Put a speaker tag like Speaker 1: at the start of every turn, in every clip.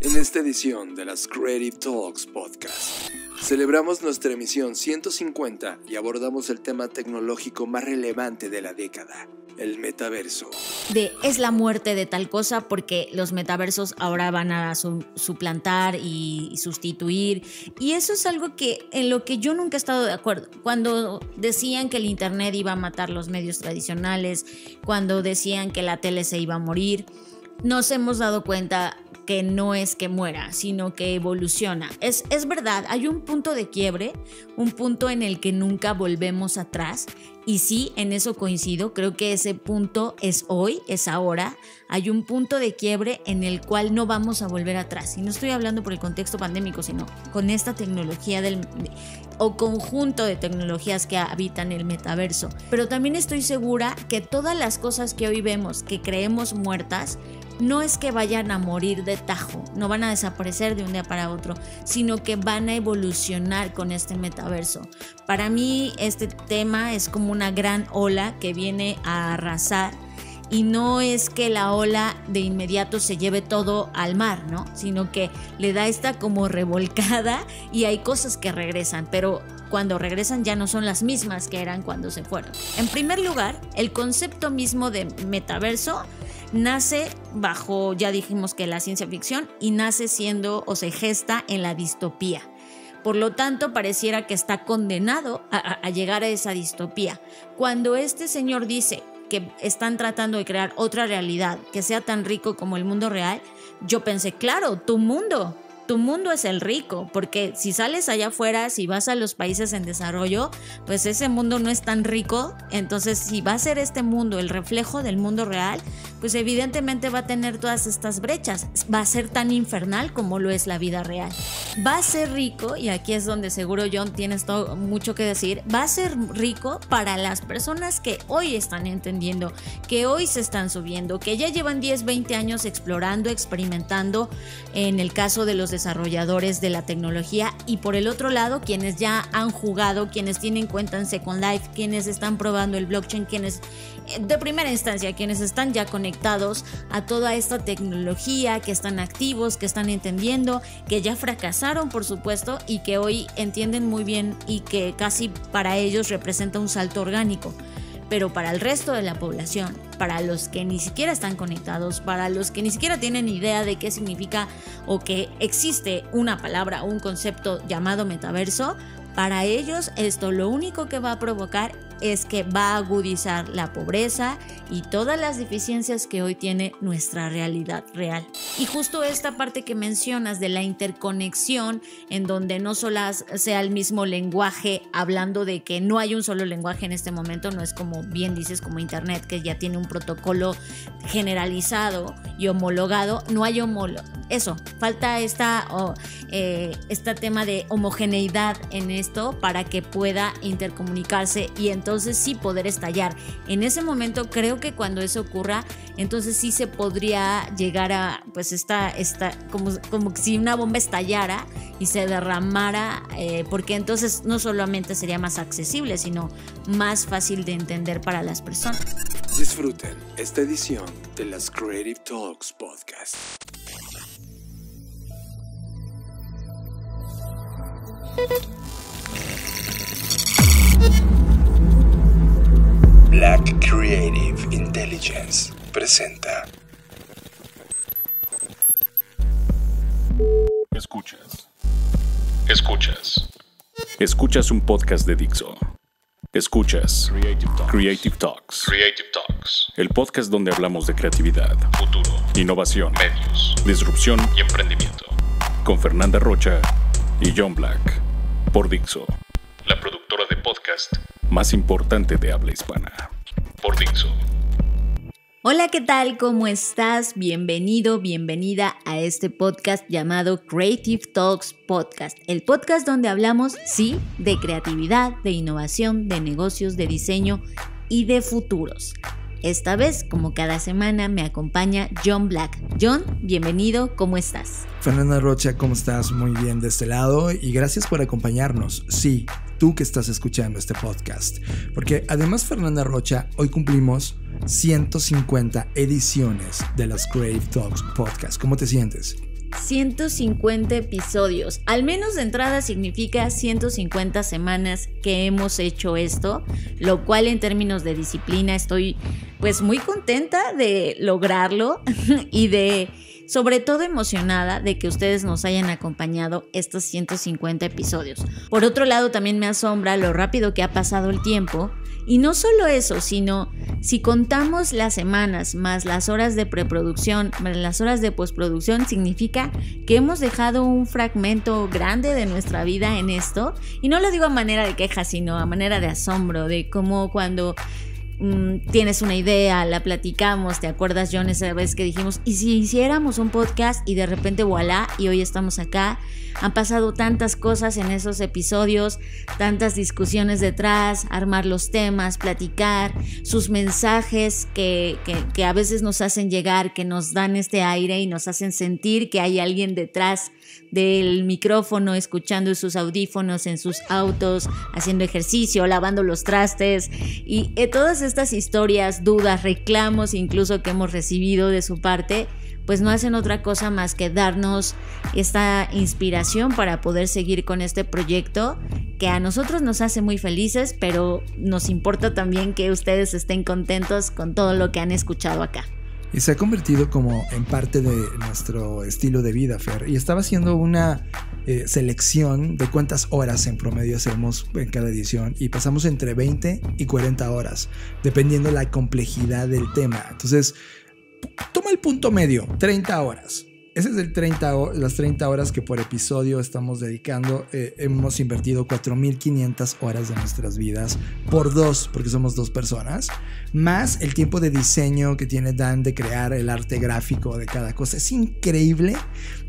Speaker 1: En esta edición de las Creative Talks Podcast, celebramos nuestra emisión 150 y abordamos el tema tecnológico más relevante de la década, el metaverso.
Speaker 2: De es la muerte de tal cosa porque los metaversos ahora van a suplantar y sustituir. Y eso es algo que en lo que yo nunca he estado de acuerdo. Cuando decían que el Internet iba a matar los medios tradicionales, cuando decían que la tele se iba a morir, nos hemos dado cuenta que no es que muera, sino que evoluciona. Es, es verdad, hay un punto de quiebre, un punto en el que nunca volvemos atrás. Y sí, en eso coincido, creo que ese punto es hoy, es ahora. Hay un punto de quiebre en el cual no vamos a volver atrás. Y no estoy hablando por el contexto pandémico, sino con esta tecnología del o conjunto de tecnologías que habitan el metaverso. Pero también estoy segura que todas las cosas que hoy vemos, que creemos muertas, no es que vayan a morir de tajo, no van a desaparecer de un día para otro, sino que van a evolucionar con este metaverso. Para mí este tema es como una gran ola que viene a arrasar y no es que la ola de inmediato se lleve todo al mar, ¿no? Sino que le da esta como revolcada y hay cosas que regresan, pero cuando regresan ya no son las mismas que eran cuando se fueron. En primer lugar, el concepto mismo de metaverso nace bajo, ya dijimos que la ciencia ficción, y nace siendo o se gesta en la distopía. Por lo tanto, pareciera que está condenado a, llegar a esa distopía. Cuando este señor dice que están tratando de crear otra realidad que sea tan rico como el mundo real, yo pensé, claro, tu mundo, tu mundo es el rico, porque si sales allá afuera, si vas a los países en desarrollo, pues ese mundo no es tan rico. Entonces, si va a ser este mundo el reflejo del mundo real, pues evidentemente va a tener todas estas brechas. Va a ser tan infernal como lo es la vida real. Va a ser rico, y aquí es donde seguro John tienes todo, mucho que decir, va a ser rico para las personas que hoy están entendiendo, que hoy se están subiendo, que ya llevan 10, 20 años explorando, experimentando, en el caso de los desarrolladores de la tecnología y por el otro lado quienes ya han jugado, quienes tienen cuenta en Second Life, quienes están probando el blockchain, quienes eh, de primera instancia, quienes están ya conectados a toda esta tecnología, que están activos, que están entendiendo, que ya fracasaron por supuesto y que hoy entienden muy bien y que casi para ellos representa un salto orgánico pero para el resto de la población, para los que ni siquiera están conectados, para los que ni siquiera tienen idea de qué significa o que existe una palabra o un concepto llamado metaverso, para ellos esto lo único que va a provocar es que va a agudizar la pobreza y todas las deficiencias que hoy tiene nuestra realidad real. Y justo esta parte que mencionas de la interconexión, en donde no solo sea el mismo lenguaje, hablando de que no hay un solo lenguaje en este momento, no es como bien dices como Internet, que ya tiene un protocolo generalizado y homologado, no hay homólogo. Eso, falta esta, eh, este tema de homogeneidad en esto para que pueda intercomunicarse y entonces entonces sí poder estallar. En ese momento creo que cuando eso ocurra, entonces sí se podría llegar a, pues esta, esta como, como si una bomba estallara y se derramara, eh, porque entonces no solamente sería más accesible, sino más fácil de entender para las personas.
Speaker 1: Disfruten esta edición de las Creative Talks Podcast. Black Creative Intelligence presenta.
Speaker 3: Escuchas. Escuchas. Escuchas un podcast de Dixo. Escuchas Creative Talks. Creative Talks. El podcast donde hablamos de creatividad, futuro, innovación, medios, disrupción y emprendimiento. Con Fernanda Rocha y John Black. Por Dixo. La productora de podcast más importante de habla hispana. Por Dixo.
Speaker 2: Hola, ¿qué tal? ¿Cómo estás? Bienvenido, bienvenida a este podcast llamado Creative Talks Podcast. El podcast donde hablamos, sí, de creatividad, de innovación, de negocios, de diseño y de futuros. Esta vez, como cada semana, me acompaña John Black. John, bienvenido, ¿cómo estás?
Speaker 4: Fernanda Rocha, ¿cómo estás? Muy bien de este lado y gracias por acompañarnos. Sí, tú que estás escuchando este podcast. Porque además, Fernanda Rocha, hoy cumplimos 150 ediciones de las Creative Talks Podcast. ¿Cómo te sientes?
Speaker 2: 150 episodios. Al menos de entrada significa 150 semanas que hemos hecho esto, lo cual en términos de disciplina estoy pues muy contenta de lograrlo y de sobre todo emocionada de que ustedes nos hayan acompañado estos 150 episodios. Por otro lado, también me asombra lo rápido que ha pasado el tiempo. Y no solo eso, sino si contamos las semanas más las horas de preproducción, más las horas de postproducción, significa que hemos dejado un fragmento grande de nuestra vida en esto. Y no lo digo a manera de queja, sino a manera de asombro, de cómo cuando Mm, tienes una idea, la platicamos, ¿te acuerdas John esa vez que dijimos, y si hiciéramos un podcast y de repente voilà, y hoy estamos acá? Han pasado tantas cosas en esos episodios, tantas discusiones detrás, armar los temas, platicar, sus mensajes que, que, que a veces nos hacen llegar, que nos dan este aire y nos hacen sentir que hay alguien detrás del micrófono, escuchando sus audífonos en sus autos, haciendo ejercicio, lavando los trastes. Y eh, todas estas historias, dudas, reclamos incluso que hemos recibido de su parte, pues no hacen otra cosa más que darnos esta inspiración para poder seguir con este proyecto que a nosotros nos hace muy felices, pero nos importa también que ustedes estén contentos con todo lo que han escuchado acá
Speaker 4: y se ha convertido como en parte de nuestro estilo de vida, Fer. Y estaba haciendo una eh, selección de cuántas horas en promedio hacemos en cada edición y pasamos entre 20 y 40 horas, dependiendo la complejidad del tema. Entonces, toma el punto medio, 30 horas. Ese es el 30, las 30 horas que por episodio estamos dedicando. Eh, hemos invertido 4.500 horas de nuestras vidas por dos, porque somos dos personas, más el tiempo de diseño que tiene Dan de crear el arte gráfico de cada cosa. Es increíble,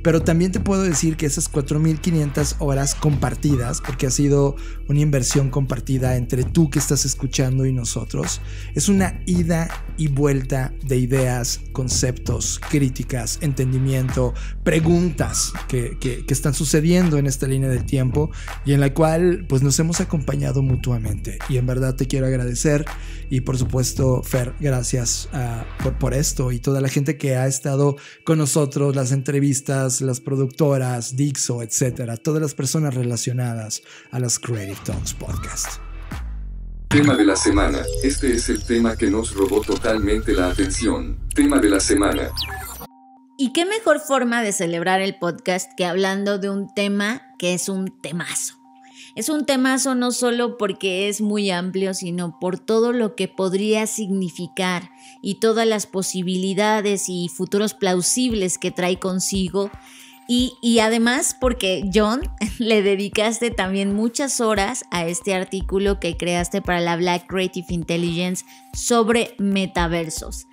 Speaker 4: pero también te puedo decir que esas 4.500 horas compartidas, porque ha sido una inversión compartida entre tú que estás escuchando y nosotros, es una ida y vuelta de ideas, conceptos, críticas, entendimiento preguntas que, están sucediendo en esta línea del tiempo y en la cual pues nos hemos acompañado mutuamente. Y en verdad te quiero agradecer y por supuesto Fer, gracias ah, por, por esto y toda la gente que ha estado con nosotros, las entrevistas, las productoras, Dixo, etcétera, todas las personas relacionadas a las Creative Talks Podcast.
Speaker 5: Tema de la semana. Este es el tema que nos robó totalmente la atención. Tema de la semana.
Speaker 2: Y qué mejor forma de celebrar el podcast que hablando de un tema que es un temazo. Es un temazo no solo porque es muy amplio, sino por todo lo que podría significar y todas las posibilidades y futuros plausibles que trae consigo. Y, y, además porque John le dedicaste también muchas horas a este artículo que creaste para la Black Creative Intelligence sobre metaversos.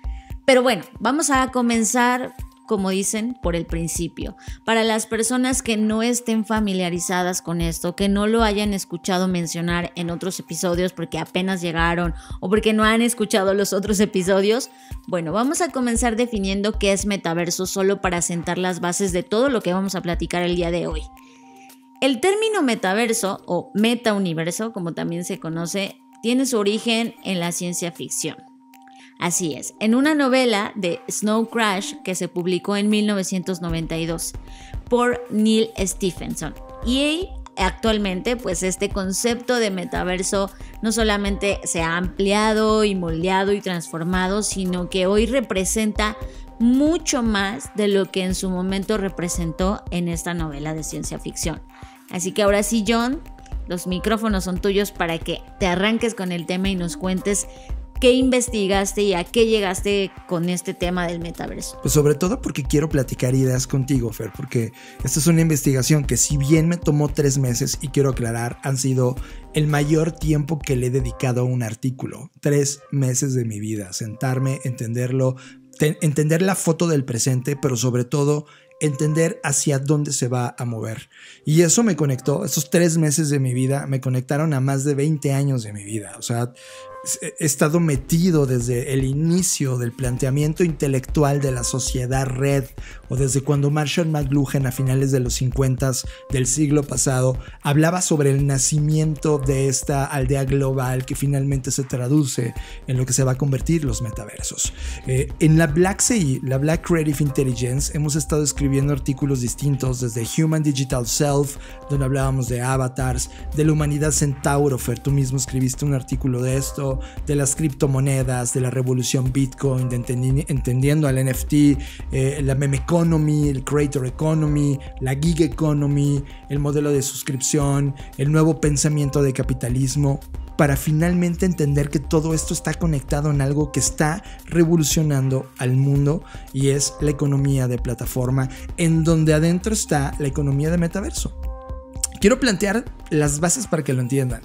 Speaker 2: Pero bueno, vamos a comenzar como dicen, por el principio. Para las personas que no estén familiarizadas con esto, que no lo hayan escuchado mencionar en otros episodios porque apenas llegaron o porque no han escuchado los otros episodios, bueno, vamos a comenzar definiendo qué es metaverso solo para sentar las bases de todo lo que vamos a platicar el día de hoy. El término metaverso o metauniverso, como también se conoce, tiene su origen en la ciencia ficción. Así es, en una novela de Snow Crash que se publicó en 1992 por Neil Stephenson. Y actualmente pues este concepto de metaverso no solamente se ha ampliado y moldeado y transformado, sino que hoy representa mucho más de lo que en su momento representó en esta novela de ciencia ficción. Así que ahora sí, John, los micrófonos son tuyos para que te arranques con el tema y nos cuentes ¿Qué investigaste y a qué llegaste con este tema del metaverso?
Speaker 4: Pues sobre todo porque quiero platicar ideas contigo, Fer, porque esta es una investigación que si bien me tomó tres meses y quiero aclarar, han sido el mayor tiempo que le he dedicado a un artículo. Tres meses de mi vida, sentarme, entenderlo, entender la foto del presente, pero sobre todo entender hacia dónde se va a mover. Y eso me conectó, esos tres meses de mi vida me conectaron a más de 20 años de mi vida. O sea, he estado metido desde el inicio del planteamiento intelectual de la sociedad red o desde cuando Marshall McLuhan a finales de los 50 del siglo pasado hablaba sobre el nacimiento de esta aldea global que finalmente se traduce en lo que se va a convertir los metaversos. Eh, en la Black CI, la Black Creative Intelligence, hemos estado escribiendo artículos distintos desde Human Digital Self, donde hablábamos de avatars, de la humanidad Centauro, tú mismo escribiste un artículo de esto, de las criptomonedas, de la revolución Bitcoin, entendiendo al NFT, eh, la meme economy, el creator economy, la gig economy, el modelo de suscripción, el nuevo pensamiento de capitalismo para finalmente entender que todo esto está conectado en algo que está revolucionando al mundo y es la economía de plataforma, en donde adentro está la economía de metaverso. Quiero plantear las bases para que lo entiendan.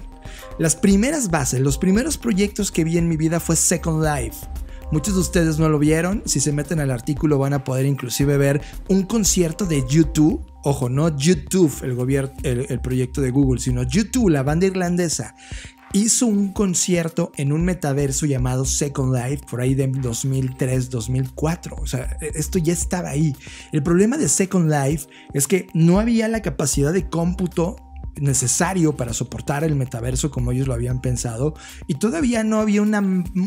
Speaker 4: Las primeras bases, los primeros proyectos que vi en mi vida fue Second Life. Muchos de ustedes no lo vieron, si se meten al artículo van a poder inclusive ver un concierto de YouTube, ojo, no YouTube, el, el proyecto de Google, sino YouTube, la banda irlandesa, hizo un concierto en un metaverso llamado Second Life por ahí de 2003, 2004. O sea, e, esto ya estaba ahí. El problema de Second Life es que no había la capacidad de cómputo necesario para soportar el metaverso como ellos lo habían pensado y todavía no había una,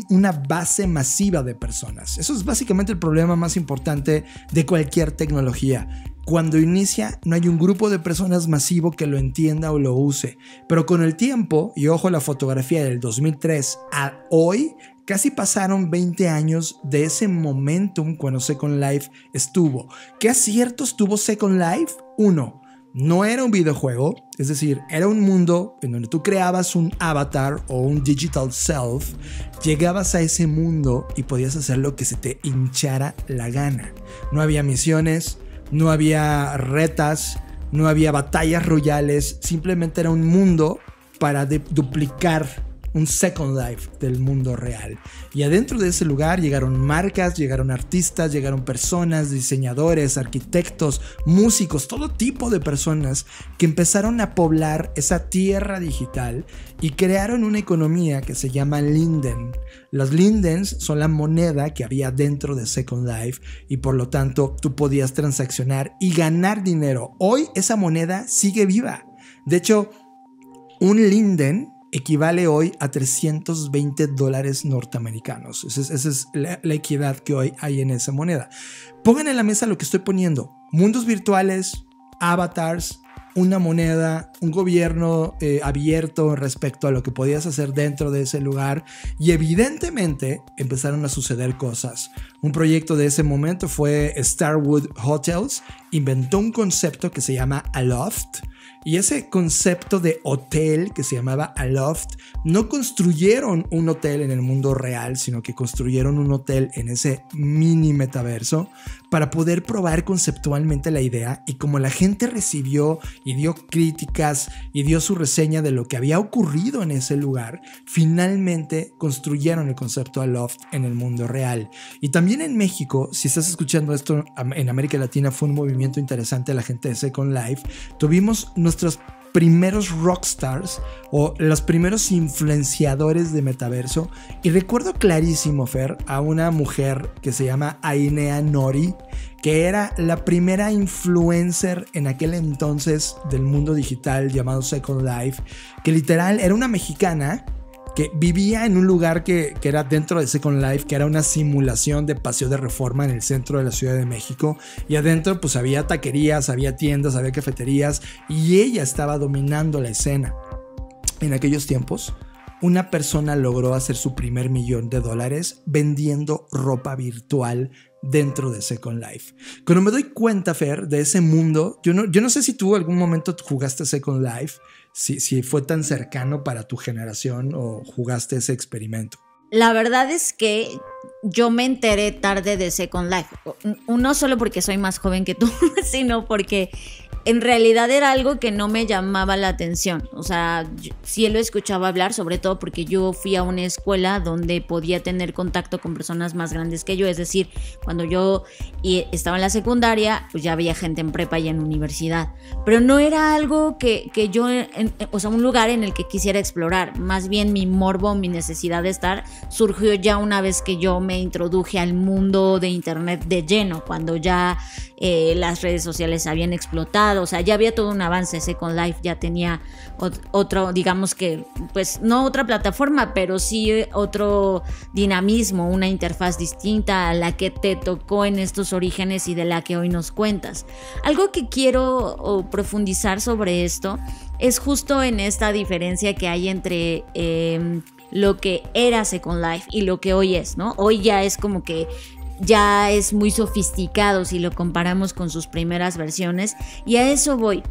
Speaker 4: una, base masiva de personas. Eso es básicamente el problema más importante de cualquier tecnología cuando inicia no hay un grupo de personas masivo que lo entienda o lo use, pero con el tiempo, y ojo la fotografía del 2003 a hoy, casi pasaron 20 años de ese momentum cuando Second Life estuvo. ¿Qué aciertos tuvo Second Life? Uno, no era un videojuego, es decir, era un mundo en donde tú creabas un avatar o un digital self, llegabas a ese mundo y podías hacer lo que se te hinchara la gana. No había misiones, no había retas, no había batallas royales, simplemente era un mundo para duplicar un Second Life del mundo real. Y adentro de ese lugar llegaron marcas, llegaron artistas, llegaron personas, diseñadores, arquitectos, músicos, todo tipo de personas que empezaron a poblar esa tierra digital y crearon una economía que se llama Linden. Las Lindens son la moneda que había dentro de Second Life y por lo tanto tú podías transaccionar y ganar dinero. Hoy esa moneda sigue viva. De hecho, un Linden equivale hoy a 320 dólares norteamericanos. Esa es, la, equidad que hoy hay en esa moneda. Pongan en la mesa lo que estoy poniendo. Mundos virtuales, avatars, una moneda, un gobierno eh, abierto respecto a lo que podías hacer dentro de ese lugar y evidentemente empezaron a suceder cosas. Un proyecto de ese momento fue Starwood Hotels, inventó un concepto que se llama Aloft, y ese concepto de hotel que se llamaba Aloft, no construyeron un hotel en el mundo real, sino que construyeron un hotel en ese mini metaverso para poder probar conceptualmente la idea y como la gente recibió y dio críticas y dio su reseña de lo que había ocurrido en ese lugar, finalmente construyeron el concepto Aloft en el mundo real. Y también en México, si estás escuchando esto en América Latina, fue un movimiento interesante la gente de Second Life. Tuvimos nuestros primeros rockstars o los primeros influenciadores de metaverso. Y recuerdo clarísimo, Fer, a una mujer que se llama Ainea Nori, que era la primera influencer en aquel entonces del mundo digital llamado Second Life, que literal era una mexicana que vivía en un lugar que, era dentro de Second Life, que era una simulación de paseo de reforma en el centro de la Ciudad de México. Y adentro pues había taquerías, había tiendas, había cafeterías y ella estaba dominando la escena. En aquellos tiempos, una persona logró hacer su primer millón de dólares vendiendo ropa virtual dentro de Second Life. Cuando me doy cuenta, Fer, de ese mundo, yo no, yo no sé si tú algún momento jugaste Second Life, si, fue tan cercano para tu generación o jugaste ese experimento.
Speaker 2: La verdad es que yo me enteré tarde de Second Life. No solo porque soy más joven que tú, sino porque en realidad era algo que no me llamaba la atención. O sea, sí lo escuchaba hablar, sobre todo porque yo fui a una escuela donde podía tener contacto con personas más grandes que yo. Es decir, cuando yo estaba en la secundaria, pues ya había gente en prepa y en universidad. Pero no era algo que, yo, o sea, un lugar en el que quisiera explorar. Más bien mi morbo, mi necesidad de estar, surgió ya una vez que yo me introduje al mundo de Internet de lleno, cuando ya eh, las redes sociales habían explotado, o sea, ya había todo un avance, Second Life ya tenía otro, digamos que, pues no otra plataforma, pero sí otro dinamismo, una interfaz distinta a la que te tocó en estos orígenes y de la que hoy nos cuentas. Algo que quiero profundizar sobre esto es justo en esta diferencia que hay entre... Em, lo que era Second Life y lo que hoy es, ¿no? Hoy ya es como que ya es muy sofisticado si lo comparamos con sus primeras versiones y a eso voy.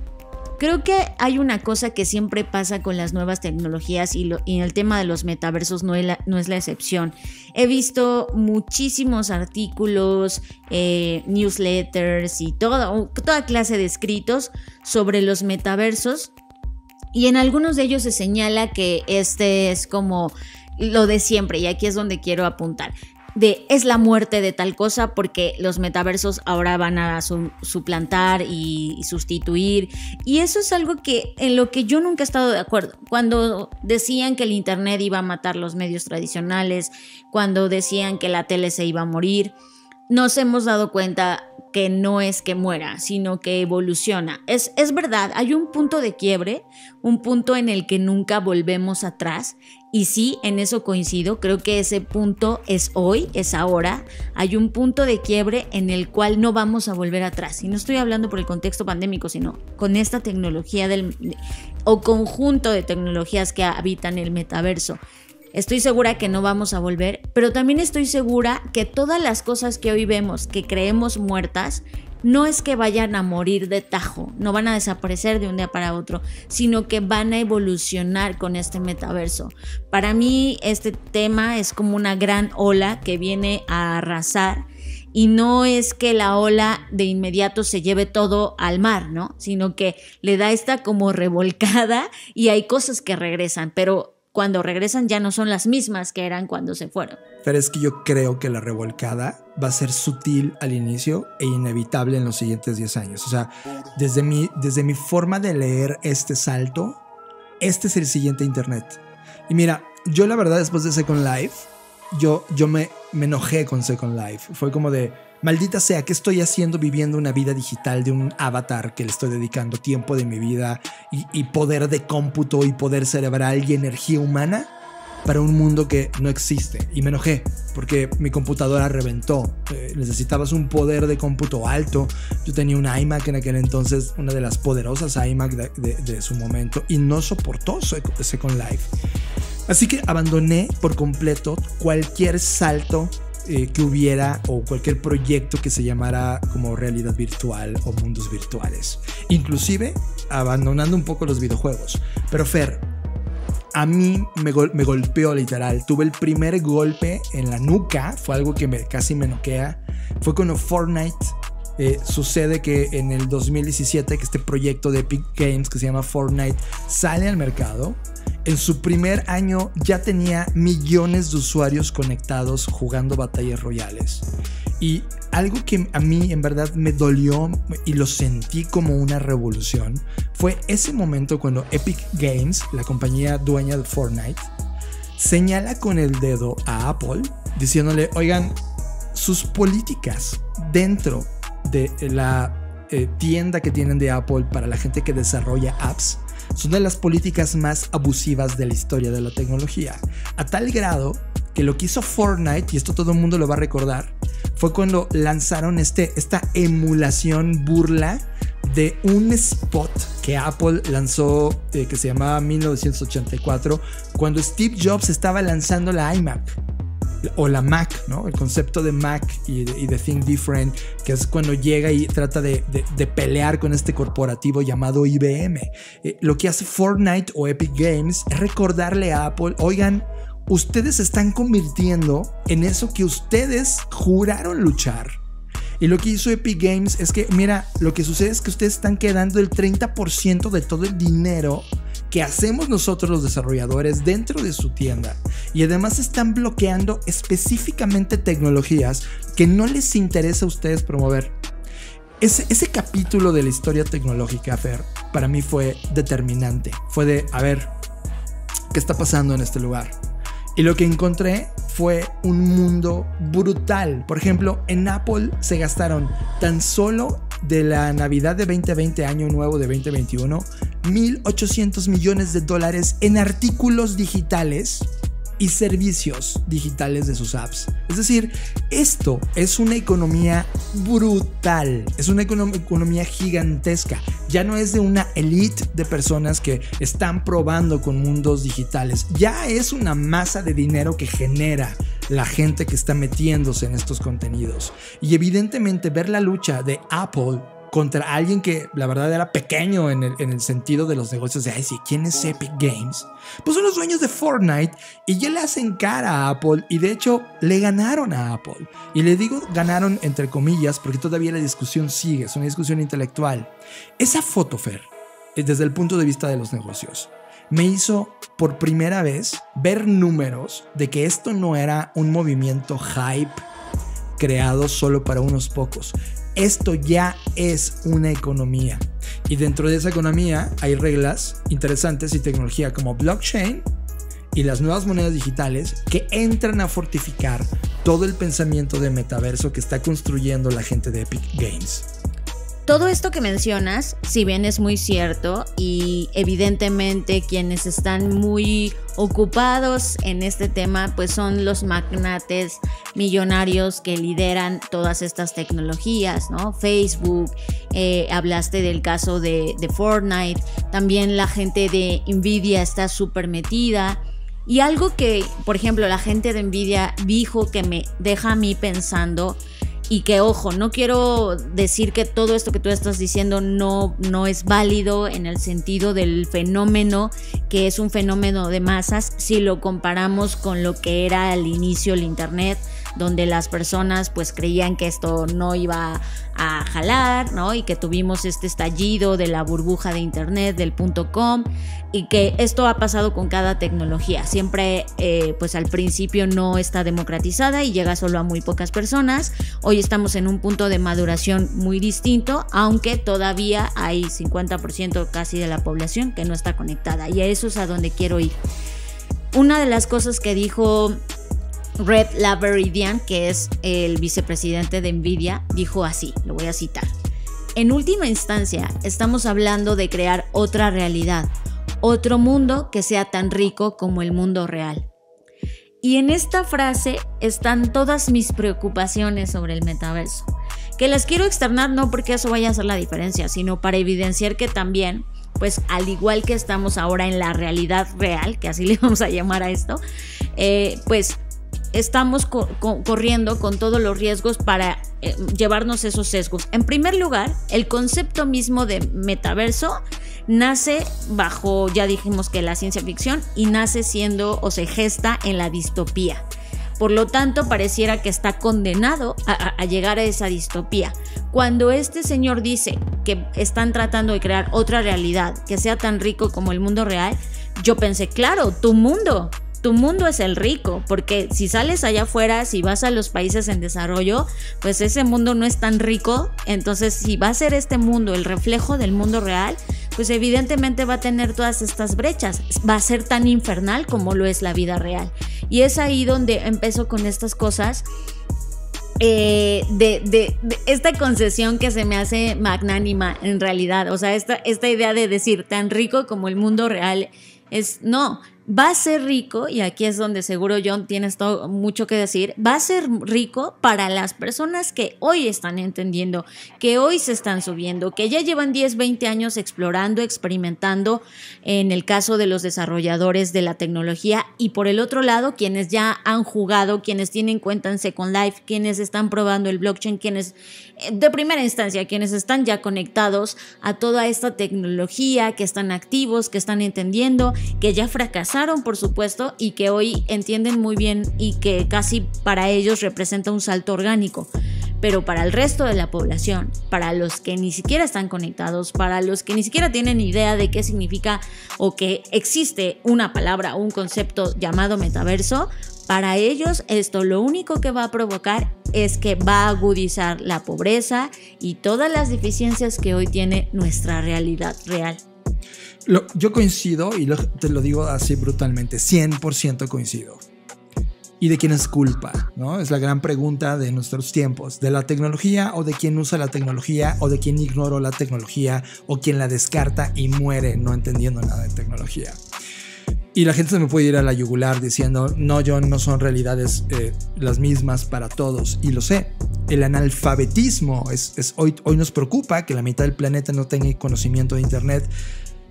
Speaker 2: Creo que hay una cosa que siempre pasa con las nuevas tecnologías y, en el tema de los metaversos no es la, excepción. He visto muchísimos artículos, eh, newsletters y toda clase de escritos sobre los metaversos y en algunos de ellos se señala que este es como lo de siempre y aquí es donde quiero apuntar de es la muerte de tal cosa porque los metaversos ahora van a suplantar y, sustituir. Y eso es algo que en lo que yo nunca he estado de acuerdo. Cuando decían que el Internet iba a matar los medios tradicionales, cuando decían que la tele se iba a morir, nos hemos dado cuenta que no es que muera, sino que evoluciona. Es, es verdad, hay un punto de quiebre, un punto en el que nunca volvemos atrás. Y sí, en eso coincido, creo que ese punto es hoy, es ahora. Hay un punto de quiebre en el cual no vamos a volver atrás. Y no estoy hablando por el contexto pandémico, sino con esta tecnología del, o conjunto de tecnologías que habitan el metaverso. Estoy segura que no vamos a volver, pero también estoy segura que todas las cosas que hoy vemos, que creemos muertas, no es que vayan a morir de tajo, no van a desaparecer de un día para otro, sino que van a evolucionar con este metaverso. Para mí este tema es como una gran ola que viene a arrasar y no es que la ola de inmediato se lleve todo al mar, ¿no? Sino que le da esta como revolcada y hay cosas que regresan, pero cuando regresan ya no son las mismas que eran cuando se fueron.
Speaker 4: Pero es que yo creo que la revolcada va a ser sutil al inicio e inevitable en los siguientes 10 años. O sea, desde mi, desde mi forma de leer este salto, este es el siguiente Internet. Y mira, yo la verdad después de Second Life, yo, yo me, me enojé con Second Life. Fue como de, Maldita sea, ¿qué estoy haciendo viviendo una vida digital de un avatar que le estoy dedicando tiempo de mi vida y, poder de cómputo y poder cerebral y energía humana para un mundo que no existe? Y me enojé porque mi computadora reventó. Eh, necesitabas un poder de cómputo alto. Yo tenía una iMac en aquel entonces, una de las poderosas iMac de, su momento, y no soportó Second Life. Así que abandoné por completo cualquier salto eh, que hubiera o cualquier proyecto que se llamara como realidad virtual o mundos virtuales. Inclusive abandonando un poco los videojuegos. Pero Fer, a mí me, me, golpeó literal. Tuve el primer golpe en la nuca, fue algo que me, casi me noquea. Fue cuando Fortnite eh, sucede que en el 2017, que este proyecto de Epic Games que se llama Fortnite sale al mercado, en su primer año ya tenía millones de usuarios conectados jugando batallas royales. Y algo que a mí en verdad me dolió y lo sentí como una revolución fue ese momento cuando Epic Games, la compañía dueña de Fortnite, señala con el dedo a Apple diciéndole, oigan, sus políticas dentro de la eh, tienda que tienen de Apple para la gente que desarrolla apps son de las políticas más abusivas de la historia de la tecnología. A tal grado que lo que hizo Fortnite, y esto todo el mundo lo va a recordar, fue cuando lanzaron este, esta emulación burla de un spot que Apple lanzó eh, que se llamaba 1984 cuando Steve Jobs estaba lanzando la iMac o la Mac, ¿no? El concepto de Mac y de, Think Different, que es cuando llega y trata de, pelear con este corporativo llamado IBM. Eh, lo que hace Fortnite o Epic Games es recordarle a Apple, oigan, ustedes están convirtiendo en eso que ustedes juraron luchar. Y lo que hizo Epic Games es que, mira, lo que sucede es que ustedes están quedando el 30% de todo el dinero que hacemos nosotros los desarrolladores dentro de su tienda. Y además están bloqueando específicamente tecnologías que no les interesa a ustedes promover. Ese, ese capítulo de la historia tecnológica, Fer, para mí fue determinante. Fue de, a ver, ¿qué está pasando en este lugar? Y lo que encontré fue un mundo brutal. Por ejemplo, en Apple se gastaron tan solo de la Navidad de 2020, año nuevo de 2021, 1.800 millones de dólares en artículos digitales y servicios digitales de sus apps. Es decir, esto es una economía brutal, es una economía gigantesca. Ya no es de una elite de personas que están probando con mundos digitales, ya es una masa de dinero que genera la gente que está metiéndose en estos contenidos. Y evidentemente ver la lucha de Apple contra alguien que la verdad era pequeño en el, sentido de los negocios de, ay, ¿quién es Epic Games? Pues son los dueños de Fortnite y ya le hacen cara a Apple y de hecho le ganaron a Apple. Y le digo ganaron entre comillas porque todavía la discusión sigue, es una discusión intelectual. Esa foto, Fer, desde el punto de vista de los negocios, me hizo por primera vez ver números de que esto no era un movimiento hype creado solo para unos pocos, esto ya es una economía. Y dentro de esa economía hay reglas interesantes y tecnología como blockchain y las nuevas monedas digitales que entran a fortificar todo el pensamiento de metaverso que está construyendo la gente de Epic Games.
Speaker 2: Todo esto que mencionas, si bien es muy cierto y evidentemente quienes están muy ocupados en este tema, pues son los magnates millonarios que lideran todas estas tecnologías, ¿no? Facebook, eh, hablaste del caso de, de Fortnite, también la gente de Nvidia está súper metida. Y algo que, por ejemplo, la gente de Nvidia dijo que me deja a mí pensando y que ojo, no quiero decir que todo esto que tú estás diciendo no, no es válido en el sentido del fenómeno, que es un fenómeno de masas, si lo comparamos con lo que era al inicio el Internet, donde las personas pues creían que esto no iba a jalar, ¿no? Y que tuvimos este estallido de la burbuja de internet, del punto com, y que esto ha pasado con cada tecnología. Siempre, eh, pues al principio no está democratizada y llega solo a muy pocas personas. Hoy estamos en un punto de maduración muy distinto, aunque todavía hay 50% casi de la población que no está conectada. Y a eso es a donde quiero ir. Una de las cosas que dijo Red Laveridian, que es el vicepresidente de Nvidia, dijo así, lo voy a citar. En última instancia, estamos hablando de crear otra realidad, otro mundo que sea tan rico como el mundo real. Y en esta frase están todas mis preocupaciones sobre el metaverso, que las quiero externar no porque eso vaya a hacer la diferencia, sino para evidenciar que también, pues al igual que estamos ahora en la realidad real, que así le vamos a llamar a esto, eh, pues estamos corriendo con todos los riesgos para eh, llevarnos esos sesgos. En primer lugar, el concepto mismo de metaverso nace bajo, ya dijimos que la ciencia ficción, y nace siendo o se gesta en la distopía. Por lo tanto, pareciera que está condenado a, llegar a esa distopía. Cuando este señor dice que están tratando de crear otra realidad que sea tan rico como el mundo real, yo pensé, claro, tu mundo, tu mundo es el rico, porque si sales allá afuera, si vas a los países en desarrollo, pues ese mundo no es tan rico. Entonces, si va a ser este mundo el reflejo del mundo real, pues evidentemente va a tener todas estas brechas. Va a ser tan infernal como lo es la vida real. Y es ahí donde empezó con estas cosas. Eh, de, esta concesión que se me hace magnánima en realidad. O sea, esta, esta idea de decir tan rico como el mundo real es no, va a ser rico, y aquí es donde seguro John tienes todo, mucho que decir, va a ser rico para las personas que hoy están entendiendo, que hoy se están subiendo, que ya llevan 10, 20 años explorando, experimentando, en el caso de los desarrolladores de la tecnología, y por el otro lado, quienes ya han jugado, quienes tienen cuenta en Second Life, quienes están probando el blockchain, quienes, eh, de primera instancia, quienes están ya conectados a toda esta tecnología, que están activos, que están entendiendo, que ya fracasaron por supuesto, y que hoy entienden muy bien y que casi para ellos representa un salto orgánico. pero para el resto de la población, para los que ni siquiera están conectados, para los que ni siquiera tienen idea de qué significa o que existe una palabra o un concepto llamado metaverso, para ellos esto lo único que va a provocar es que va a agudizar la pobreza y todas las deficiencias que hoy tiene nuestra realidad real.
Speaker 4: Yo coincido y te lo digo así brutalmente, 100% coincido. ¿Y de quién es culpa? ¿no? Es la gran pregunta de nuestros tiempos. ¿De la tecnología o de quién usa la tecnología o de quién ignoró la tecnología o quien la descarta y muere no entendiendo nada de tecnología? Y la gente se me puede ir a la yugular diciendo, no, John, no son realidades eh, las mismas para todos. Y lo sé. El analfabetismo es, es, hoy, hoy nos preocupa que la mitad del planeta no tenga conocimiento de Internet,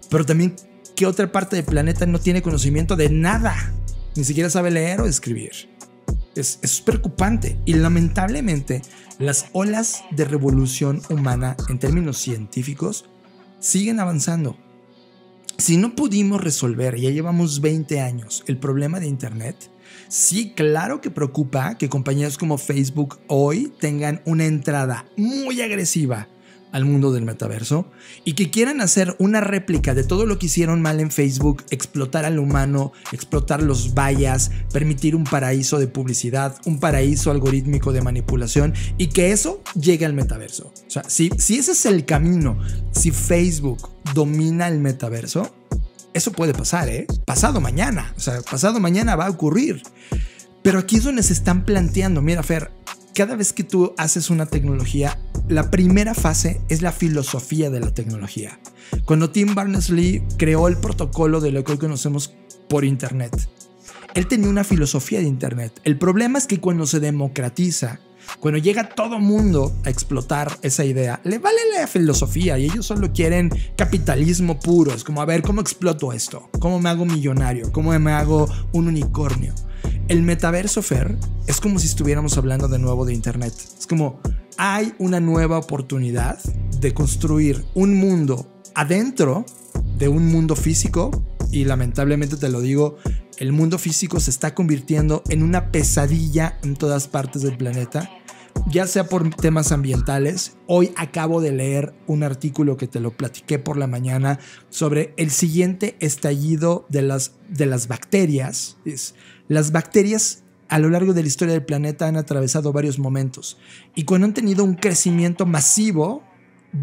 Speaker 4: pero también que otra parte del planeta no tiene conocimiento de nada. Ni siquiera sabe leer o escribir. Es, es preocupante. Y lamentablemente, las olas de revolución humana en términos científicos siguen avanzando si no pudimos resolver, ya llevamos 20 años, el problema de Internet, sí, claro que preocupa que compañías como Facebook hoy tengan una entrada muy agresiva al mundo del metaverso y que quieran hacer una réplica de todo lo que hicieron mal en Facebook, explotar al humano, explotar los vallas, permitir un paraíso de publicidad, un paraíso algorítmico de manipulación y que eso llegue al metaverso. O sea, si, si ese es el camino, si Facebook domina el metaverso, eso puede pasar, ¿eh? Pasado mañana, o sea, pasado mañana va a ocurrir. Pero aquí es donde se están planteando, mira Fer, cada vez que tú haces una tecnología, la primera fase es la filosofía de la tecnología. Cuando Tim Berners-Lee creó el protocolo de lo que hoy conocemos por Internet, él tenía una filosofía de Internet. El problema es que cuando se democratiza, cuando llega todo mundo a explotar esa idea, le vale la filosofía y ellos solo quieren capitalismo puro. Es como, a ver, ¿cómo exploto esto? ¿Cómo me hago millonario? ¿Cómo me hago un unicornio? El metaverso, Fer, es como si estuviéramos hablando de nuevo de Internet. Es como hay una nueva oportunidad de construir un mundo adentro de un mundo físico y lamentablemente te lo digo, el mundo físico se está convirtiendo en una pesadilla en todas partes del planeta, ya sea por temas ambientales. Hoy acabo de leer un artículo que te lo platiqué por la mañana sobre el siguiente estallido de las, de las bacterias. Las bacterias a lo largo de la historia del planeta han atravesado varios momentos y cuando han tenido un crecimiento masivo,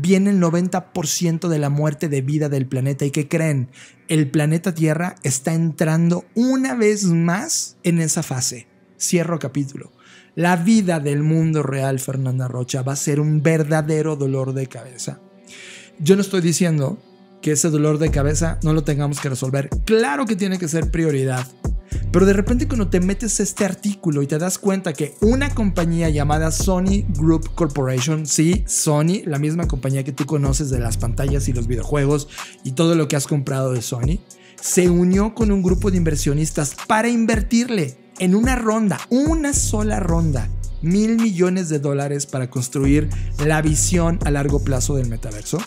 Speaker 4: viene el 90% de la muerte de vida del planeta. ¿Y qué creen? El planeta Tierra está entrando una vez más en esa fase. Cierro capítulo. La vida del mundo real, Fernanda Rocha, va a ser un verdadero dolor de cabeza. Yo no estoy diciendo que ese dolor de cabeza no lo tengamos que resolver. Claro que tiene que ser prioridad. Pero de repente cuando te metes este artículo y te das cuenta que una compañía llamada Sony Group Corporation, sí, Sony, la misma compañía que tú conoces de las pantallas y los videojuegos y todo lo que has comprado de Sony, se unió con un grupo de inversionistas para invertirle en una ronda, una sola ronda, mil millones de dólares para construir la visión a largo plazo del metaverso.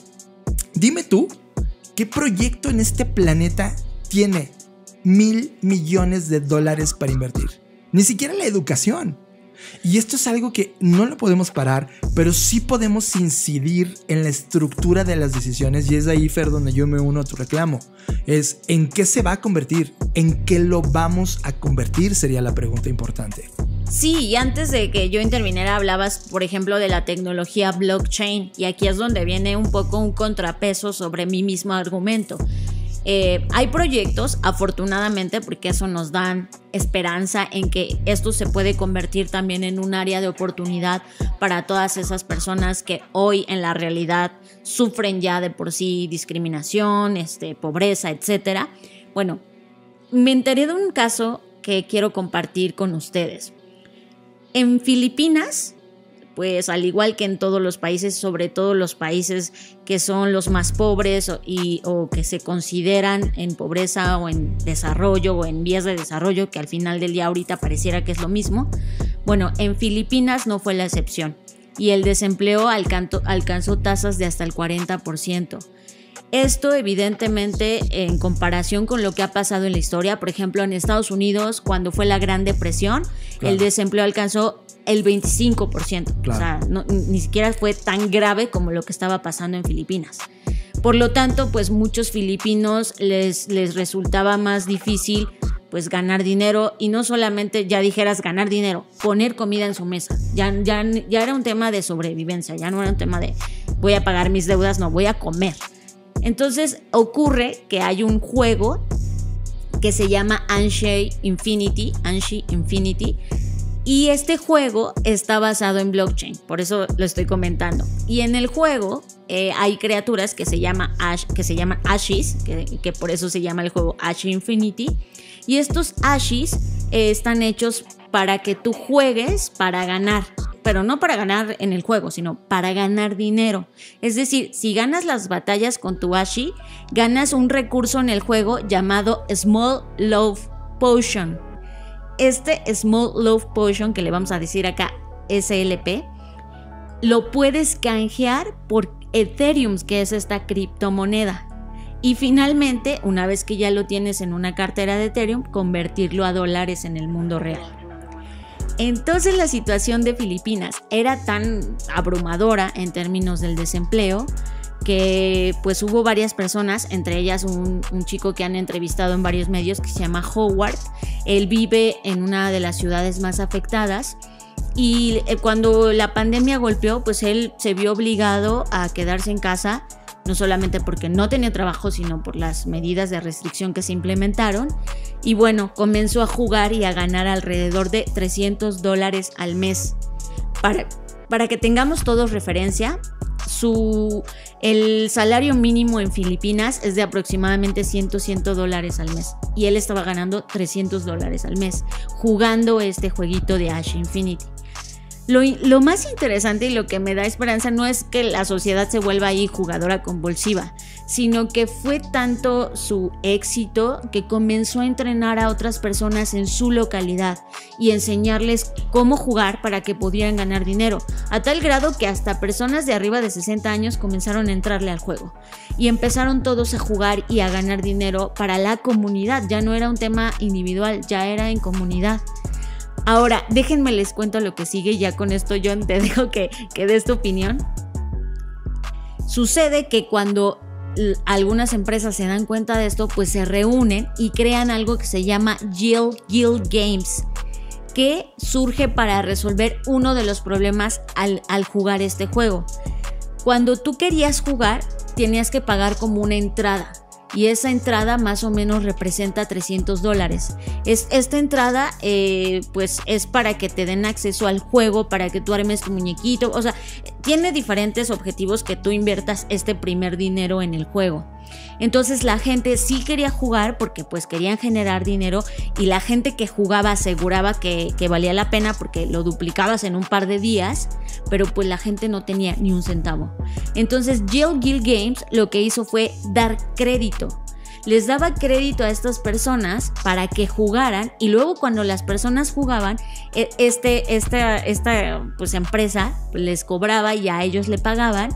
Speaker 4: Dime tú, ¿qué proyecto en este planeta tiene mil millones de dólares para invertir. Ni siquiera la educación. Y esto es algo que no lo podemos parar, pero sí podemos incidir en la estructura de las decisiones y es ahí, Fer, donde yo me uno a tu reclamo. Es en qué se va a convertir, en qué lo vamos a convertir sería la pregunta importante.
Speaker 2: Sí, y antes de que yo interviniera hablabas, por ejemplo, de la tecnología blockchain y aquí es donde viene un poco un contrapeso sobre mi mismo argumento. Eh, hay proyectos, afortunadamente, porque eso nos dan esperanza en que esto se puede convertir también en un área de oportunidad para todas esas personas que hoy en la realidad sufren ya de por sí discriminación, este, pobreza, etc. Bueno, me enteré de un caso que quiero compartir con ustedes. En Filipinas, pues al igual que en todos los países, sobre todo los países que son los más pobres o, y, o que se consideran en pobreza o en desarrollo o en vías de desarrollo, que al final del día ahorita pareciera que es lo mismo, bueno, en Filipinas no fue la excepción y el desempleo alcanzó, tasas de hasta el 40%. Esto evidentemente en comparación con lo que ha pasado en la historia, por ejemplo en Estados Unidos cuando fue la Gran Depresión, el desempleo alcanzó el 25%. O sea, ni siquiera fue tan grave como lo que estaba pasando en Filipinas. Por lo tanto, pues muchos filipinos les, les resultaba más difícil pues ganar dinero y no solamente ya dijeras ganar dinero, poner comida en su mesa. Ya, ya, ya era un tema de sobrevivencia, ya no era un tema de voy a pagar mis deudas, no, voy a comer. Entonces ocurre que hay un juego que se llama Anshi Infinity, Infinity, y este juego está basado en blockchain, por eso lo estoy comentando. Y en el juego eh, hay criaturas que se, que se llaman Ashis, que, que, por eso se llama el juego Ash Infinity. Y estos Ashis eh, están hechos para que tú juegues para ganar pero no para ganar en el juego, sino para ganar dinero. Es decir, si ganas las batallas con tu Ashi, ganas un recurso en el juego llamado Small Love Potion. Este Small Love Potion, que le vamos a decir acá SLP, lo puedes canjear por Ethereum, que es esta criptomoneda. Y finalmente, una vez que ya lo tienes en una cartera de Ethereum, convertirlo a dólares en el mundo real. Entonces la situación de Filipinas era tan abrumadora en términos del desempleo que pues hubo varias personas, entre ellas un, chico que han entrevistado en varios medios que se llama Howard. Él vive en una de las ciudades más afectadas y eh, cuando la pandemia golpeó, pues él se vio obligado a quedarse en casa no solamente porque no tenía trabajo, sino por las medidas de restricción que se implementaron. Y bueno, comenzó a jugar y a ganar alrededor de 300 dólares al mes. Para, para que tengamos todos referencia, su, el salario mínimo en Filipinas es de aproximadamente 100, 100 dólares al mes. Y él estaba ganando 300 dólares al mes jugando este jueguito de Ash Infinity. Lo, más interesante y lo que me da esperanza no es que la sociedad se vuelva ahí jugadora convulsiva, sino que fue tanto su éxito que comenzó a entrenar a otras personas en su localidad y enseñarles cómo jugar para que pudieran ganar dinero, a tal grado que hasta personas de arriba de 60 años comenzaron a entrarle al juego y empezaron todos a jugar y a ganar dinero para la comunidad, ya no era un tema individual, ya era en comunidad. Ahora, déjenme les cuento lo que sigue, ya con esto John te dejo que, que des tu opinión. Sucede que cuando algunas empresas se dan cuenta de esto, pues se reúnen y crean algo que se llama Guild, Guild Games, que surge para resolver uno de los problemas al, al jugar este juego. Cuando tú querías jugar, tenías que pagar como una entrada y esa entrada más o menos representa 300 dólares. Es, esta entrada eh, pues es para que te den acceso al juego, para que tú armes tu muñequito, o sea, tiene diferentes objetivos que tú inviertas este primer dinero en el juego. Entonces la gente sí quería jugar porque pues querían generar dinero y la gente que jugaba aseguraba que, valía la pena porque lo duplicabas en un par de días, pero pues la gente no tenía ni un centavo. Entonces Jill Gill Games lo que hizo fue dar crédito les daba crédito a estas personas para que jugaran y luego cuando las personas jugaban, e, este, esta, esta pues, empresa les cobraba y a ellos le pagaban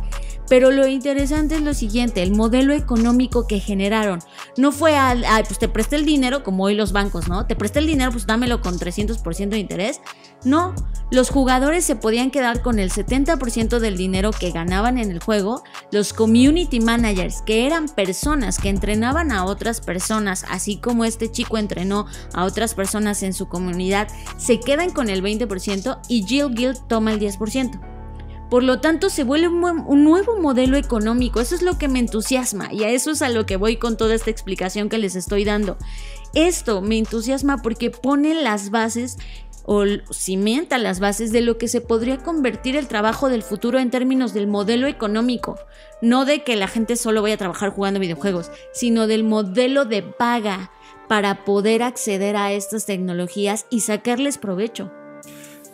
Speaker 2: pero lo interesante es lo siguiente, el modelo económico que generaron no fue al, pues te presté el dinero como hoy los bancos, ¿no? Te presté el dinero, pues dámelo con 300% de interés. No, los jugadores se podían quedar con el 70% del dinero que ganaban en el juego. Los community managers, que eran personas que entrenaban a otras personas, así como este chico entrenó a otras personas en su comunidad, se quedan con el 20% y Jill Guild toma el 10%. Por lo tanto, se vuelve un, nuevo modelo económico. Eso es lo que me entusiasma y a eso es a lo que voy con toda esta explicación que les estoy dando. Esto me entusiasma porque pone las bases o cimenta las bases de lo que se podría convertir el trabajo del futuro en términos del modelo económico. No de que la gente solo vaya a trabajar jugando videojuegos, sino del modelo de paga para poder acceder a estas tecnologías y sacarles provecho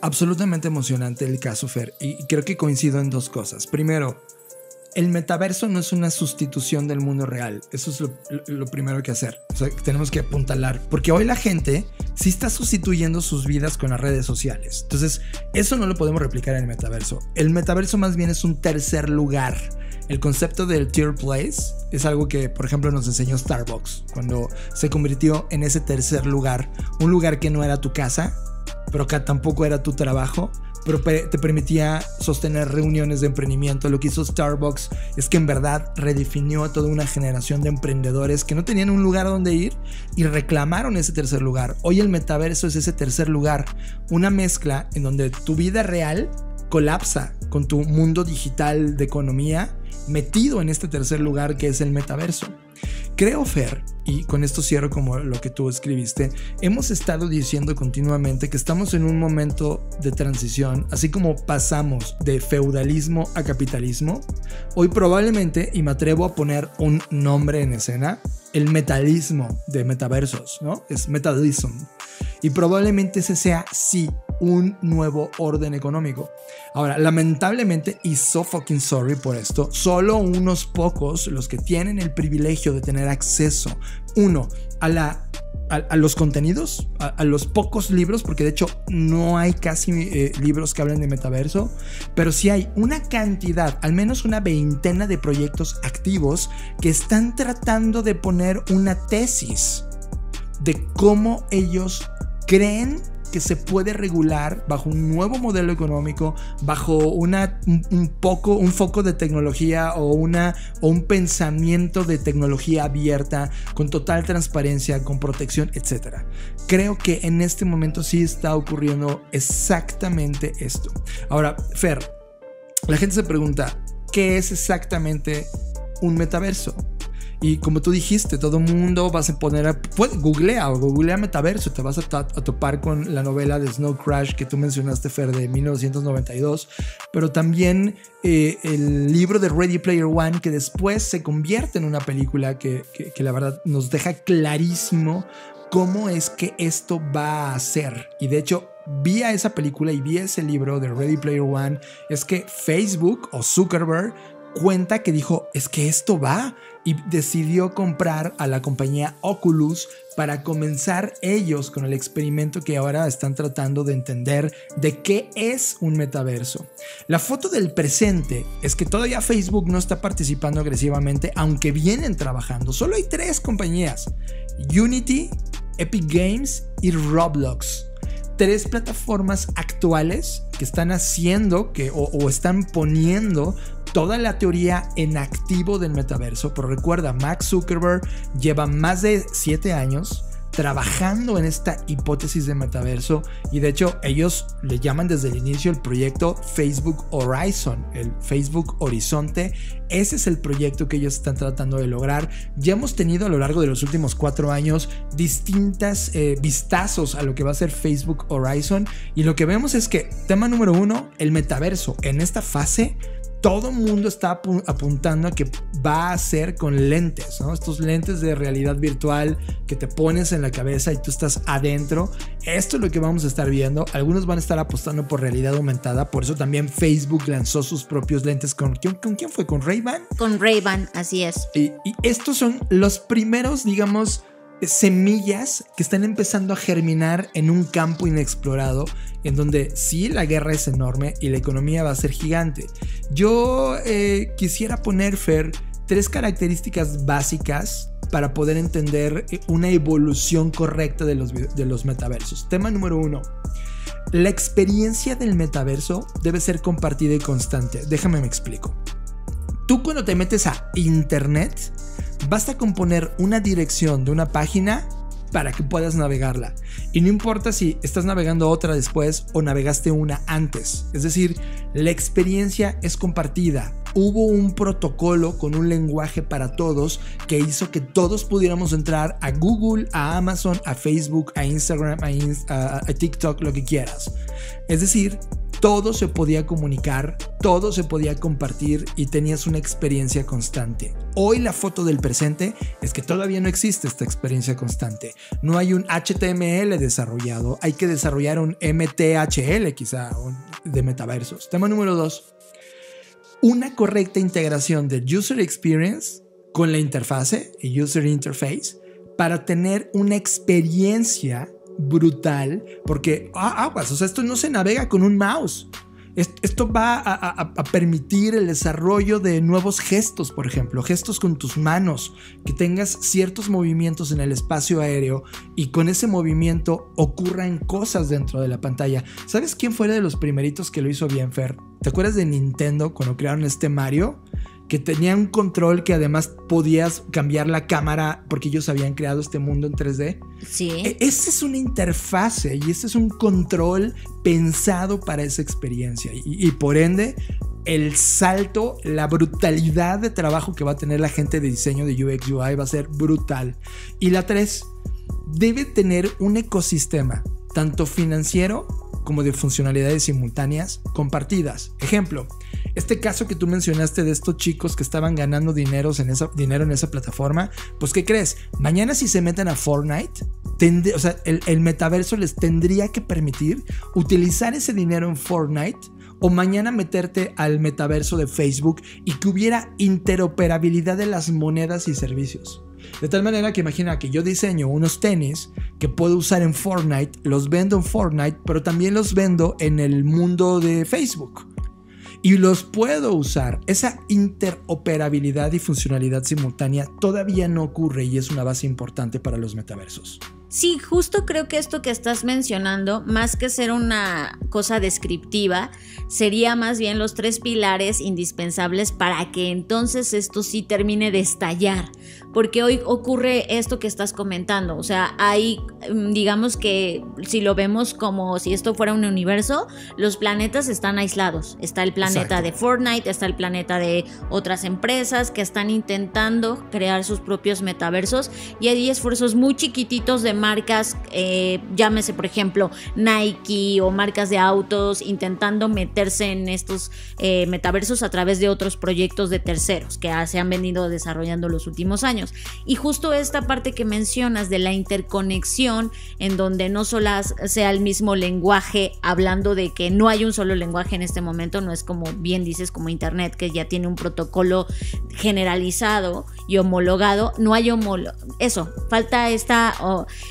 Speaker 4: absolutamente emocionante el caso Fer y creo que coincido en dos cosas. Primero, el metaverso no es una sustitución del mundo real. Eso es lo, primero que hacer. Tenemos que apuntalar. Porque hoy la gente sí está sustituyendo sus vidas con las redes sociales. Entonces, eso no lo podemos replicar en el metaverso. El metaverso más bien es un tercer lugar. El concepto del tier place es algo que, por ejemplo, nos enseñó Starbucks cuando se convirtió en ese tercer lugar, un lugar que no era tu casa, pero que tampoco era tu trabajo, pero te permitía sostener reuniones de emprendimiento. Lo que hizo Starbucks es que en verdad redefinió a toda una generación de emprendedores que no tenían un lugar donde ir y reclamaron ese tercer lugar. Hoy el metaverso es ese tercer lugar, una mezcla en donde tu vida real colapsa con tu mundo digital de economía metido en este tercer lugar que es el metaverso. Creo, Fer, y con esto cierro como lo que tú escribiste, hemos estado diciendo continuamente que estamos en un momento de transición, así como pasamos de feudalismo a capitalismo, hoy probablemente, y me atrevo a poner un nombre en escena, el metalismo de metaversos, ¿no? Es metalism. Y probablemente ese sea, sí, un nuevo orden económico. Ahora, lamentablemente, y so fucking sorry por esto, solo unos pocos, los que tienen el privilegio de tener acceso, uno, a la a, los contenidos, a, los pocos libros, porque de hecho no hay casi eh, libros que hablen de metaverso, pero sí hay una cantidad, al menos una veintena de proyectos activos que están tratando de poner una tesis de cómo ellos creen que se puede regular bajo un nuevo modelo económico, bajo una, un, poco, un foco de tecnología o, una, o un pensamiento de tecnología abierta, con total transparencia, con protección, etc. Creo que en este momento sí está ocurriendo exactamente esto. Ahora, Fer, la gente se pregunta, ¿qué es exactamente un metaverso? Y como tú dijiste, todo mundo vas a poner, a, pues, googlea googlea metaverso, te vas a, topar con la novela de Snow Crash que tú mencionaste, Fer, de 1992, pero también eh, el libro de Ready Player One que después se convierte en una película que, que la verdad nos deja clarísimo cómo es que esto va a ser. Y de hecho, vi a esa película y vi ese libro de Ready Player One, es que Facebook o Zuckerberg cuenta que dijo, es que esto va y decidió comprar a la compañía Oculus para comenzar ellos con el experimento que ahora están tratando de entender de qué es un metaverso. La foto del presente es que todavía Facebook no está participando agresivamente, aunque vienen trabajando. Solo hay tres compañías, Unity, Epic Games y Roblox tres plataformas actuales que están haciendo que, o, están poniendo toda la teoría en activo del metaverso. Pero recuerda, Max Zuckerberg lleva más de siete años trabajando en esta hipótesis de metaverso y de hecho ellos le llaman desde el inicio el proyecto Facebook Horizon, el Facebook Horizonte. Ese es el proyecto que ellos están tratando de lograr. Ya hemos tenido a lo largo de los últimos cuatro años distintas eh, vistazos a lo que va a ser Facebook Horizon y lo que vemos es que tema número uno, el metaverso en esta fase todo el mundo está apuntando a que va a ser con lentes, ¿no? Estos lentes de realidad virtual que te pones en la cabeza y tú estás adentro. Esto es lo que vamos a estar viendo. Algunos van a estar apostando por realidad aumentada. Por eso también Facebook lanzó sus propios lentes. ¿Con, con quién fue? ¿Con Ray-Ban?
Speaker 2: Con Ray-Ban, así es.
Speaker 4: Y, y estos son los primeros, digamos, semillas que están empezando a germinar en un campo inexplorado, en donde sí la guerra es enorme y la economía va a ser gigante. Yo eh, quisiera poner, Fer, tres características básicas para poder entender eh, una evolución correcta de los, de los metaversos. Tema número uno. La experiencia del metaverso debe ser compartida y constante. Déjame me explico. Tú cuando te metes a internet, Basta con poner una dirección de una página para que puedas navegarla. Y no importa si estás navegando otra después o navegaste una antes. Es decir, la experiencia es compartida. Hubo un protocolo con un lenguaje para todos que hizo que todos pudiéramos entrar a Google, a Amazon, a Facebook, a Instagram, a, a TikTok, lo que quieras. Es decir, todo se podía comunicar, todo se podía compartir y tenías una experiencia constante. Hoy la foto del presente es que todavía no existe esta experiencia constante. No hay un HTML desarrollado, hay que desarrollar un MTHL quizá de metaversos. Tema número dos, una correcta integración del user experience con la interfase, el user interface, para tener una experiencia brutal porque, ah, aguas, o sea, esto no se navega con un mouse. Esto va a, permitir el desarrollo de nuevos gestos, por ejemplo, gestos con tus manos, que tengas ciertos movimientos en el espacio aéreo y con ese movimiento ocurran cosas dentro de la pantalla. ¿Sabes quién fue de los primeritos que lo hizo bien, Fer? ¿Te acuerdas de Nintendo cuando crearon este Mario? Que tenía un control que además podías cambiar la cámara porque ellos habían creado este mundo en 3D.
Speaker 2: Sí.
Speaker 4: E, esa es una interfase y este es un control pensado para esa experiencia y, por ende el salto, la brutalidad de trabajo que va a tener la gente de diseño de UX UI va a ser brutal. Y la 3 debe tener un ecosistema tanto financiero como de funcionalidades simultáneas compartidas. Ejemplo, este caso que tú mencionaste de estos chicos que estaban ganando dinero en esa, dinero en esa plataforma, pues ¿qué crees? Mañana si se meten a Fortnite, o sea, el, el metaverso les tendría que permitir utilizar ese dinero en Fortnite o mañana meterte al metaverso de Facebook y que hubiera interoperabilidad de las monedas y servicios. De tal manera que imagina que yo diseño unos tenis que puedo usar en Fortnite, los vendo en Fortnite, pero también los vendo en el mundo de Facebook y los puedo usar. Esa interoperabilidad y funcionalidad simultánea todavía no ocurre y es una base importante para los metaversos.
Speaker 2: Sí, justo creo que esto que estás mencionando, más que ser una cosa descriptiva, sería más bien los tres pilares indispensables para que entonces esto sí termine de estallar. Porque hoy ocurre esto que estás comentando. O sea, hay, mm, digamos que si lo vemos como si esto fuera un universo, los planetas están aislados. Está el planeta de Fortnite, está el planeta de otras empresas que están intentando crear sus propios metaversos y hay esfuerzos muy chiquititos de marcas, eh, llámese por ejemplo Nike o marcas de autos, intentando meterse en estos eh, metaversos a través de otros proyectos de terceros que se han venido desarrollando los últimos años. Y justo esta parte que mencionas de la interconexión, en donde no solo sea el mismo lenguaje, hablando de que no hay un solo lenguaje en este momento, no es como bien dices, como Internet, que ya tiene un protocolo generalizado y homologado, no hay homolo eso, falta esta,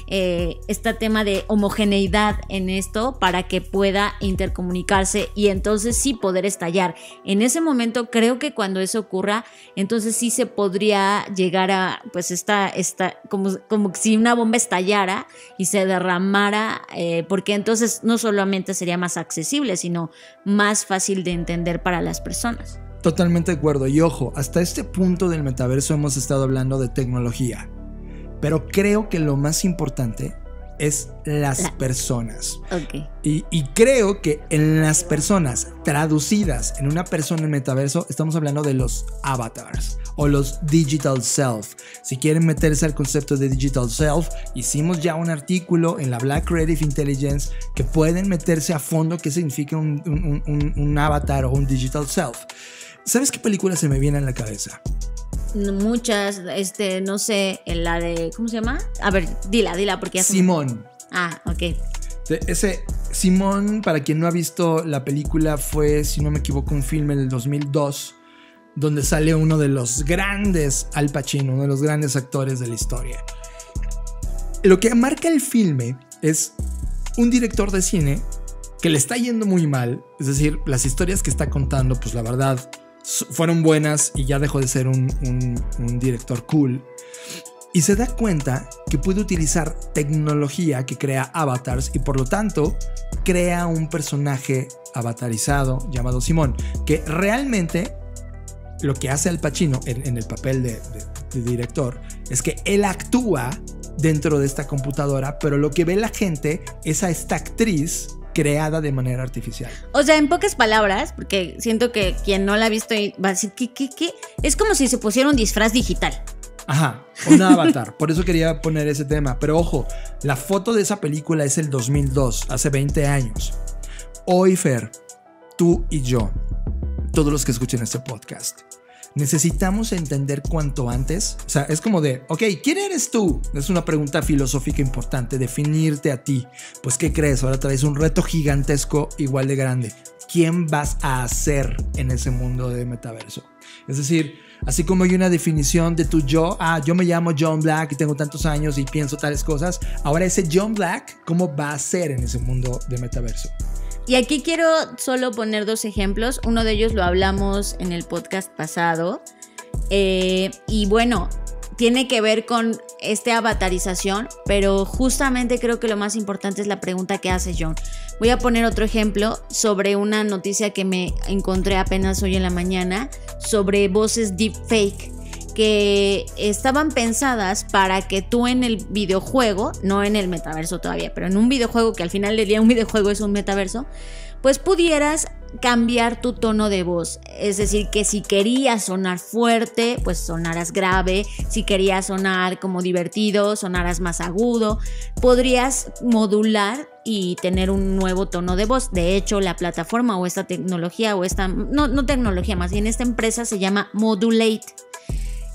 Speaker 2: eh, este tema de homogeneidad en esto para que pueda intercomunicarse y entonces sí poder estallar. En ese momento creo que cuando eso ocurra, entonces sí se podría llegar a, pues esta, esta como, como si una bomba estallara y se derramara, eh, porque entonces no solamente sería más accesible, sino más fácil de entender para las personas.
Speaker 4: Totalmente de acuerdo. Y ojo, hasta este punto del metaverso hemos estado hablando de tecnología. Pero creo que lo más importante es las personas. Y, creo que en las personas traducidas en una persona en metaverso, estamos hablando de los avatars o los digital self. Si quieren meterse al concepto de digital self, hicimos ya un artículo en la Black Creative Intelligence que pueden meterse a fondo qué significa un, un avatar o un digital self. ¿Sabes qué película se me viene en la cabeza?
Speaker 2: Muchas, este, no sé, en la de, ¿cómo se llama? A ver, dila, dila, porque ya
Speaker 4: Simón.
Speaker 2: Ah, ok.
Speaker 4: Ese, Simón, para quien no ha visto la película, fue, si no me equivoco, un filme en el 2002, donde sale uno de los grandes, Al Pacino, uno de los grandes actores de la historia. Lo que marca el filme es un director de cine que le está yendo muy mal, es decir, las historias que está contando, pues la verdad, fueron buenas y ya dejó de ser un, director cool. Y se da cuenta que puede utilizar tecnología que crea avatars y por lo tanto crea un personaje avatarizado llamado Simón, que realmente lo que hace Al Pacino en, el papel de, de, director es que él actúa dentro de esta computadora, pero lo que ve la gente es a esta actriz creada de manera artificial.
Speaker 2: O sea, en pocas palabras, porque siento que quien no la ha visto va a decir, ¿qué, qué, qué? Es como si se pusiera un disfraz digital.
Speaker 4: Ajá, un avatar. Por eso quería poner ese tema. Pero ojo, la foto de esa película es el 2002, hace 20 años. Hoy, Fer, tú y yo, todos los que escuchen este podcast, necesitamos entender cuanto antes. O sea, es como de, ok, ¿quién eres tú? Es una pregunta filosófica importante, definirte a ti. Pues, ¿qué crees? Ahora traes un reto gigantesco igual de grande. ¿Quién vas a ser en ese mundo de metaverso? Es decir, así como hay una definición de tu yo, ah, yo me llamo John Black y tengo tantos años y pienso tales cosas, ahora ese John Black, ¿cómo va a ser en ese mundo de metaverso?
Speaker 2: Y aquí quiero solo poner dos ejemplos. Uno de ellos lo hablamos en el podcast pasado. Eh, y bueno, tiene que ver con esta avatarización, pero justamente creo que lo más importante es la pregunta que hace John. Voy a poner otro ejemplo sobre una noticia que me encontré apenas hoy en la mañana sobre voces deepfake que estaban pensadas para que tú en el videojuego, no en el metaverso todavía, pero en un videojuego que al final del día un videojuego es un metaverso, pues pudieras cambiar tu tono de voz. Es decir, que si querías sonar fuerte, pues sonaras grave. Si querías sonar como divertido, sonaras más agudo. Podrías modular y tener un nuevo tono de voz. De hecho, la plataforma o esta tecnología o esta, no, no tecnología, más bien esta empresa se llama Modulate.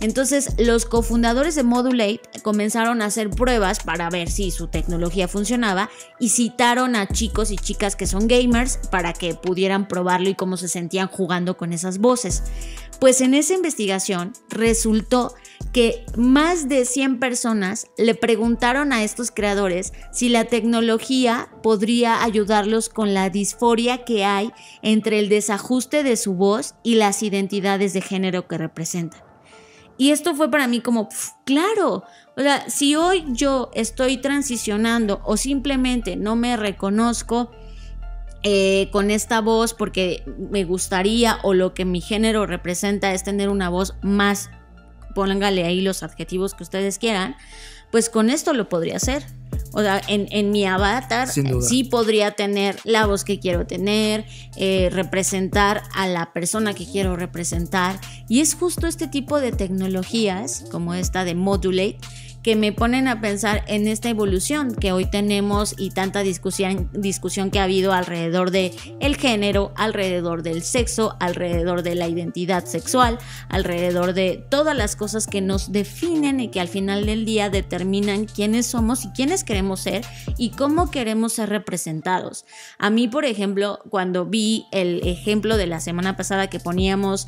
Speaker 2: Entonces, los cofundadores de Modulate comenzaron a hacer pruebas para ver si su tecnología funcionaba y citaron a chicos y chicas que son gamers para que pudieran probarlo y cómo se sentían jugando con esas voces. Pues en esa investigación resultó que más de 100 personas le preguntaron a estos creadores si la tecnología podría ayudarlos con la disforia que hay entre el desajuste de su voz y las identidades de género que representan. Y esto fue para mí como, claro, o sea, si hoy yo estoy transicionando o simplemente no me reconozco eh, con esta voz porque me gustaría o lo que mi género representa es tener una voz más, póngale ahí los adjetivos que ustedes quieran, pues con esto lo podría hacer. O sea, en, mi avatar sí podría tener la voz que quiero tener, eh, representar a la persona que quiero representar. Y es justo este tipo de tecnologías, como esta de Modulate, que me ponen a pensar en esta evolución que hoy tenemos y tanta discusión, discusión que ha habido alrededor de el género, alrededor del sexo, alrededor de la identidad sexual, alrededor de todas las cosas que nos definen y que al final del día determinan quiénes somos y quiénes queremos ser y cómo queremos ser representados. A mí, por ejemplo, cuando vi el ejemplo de la semana pasada que poníamos...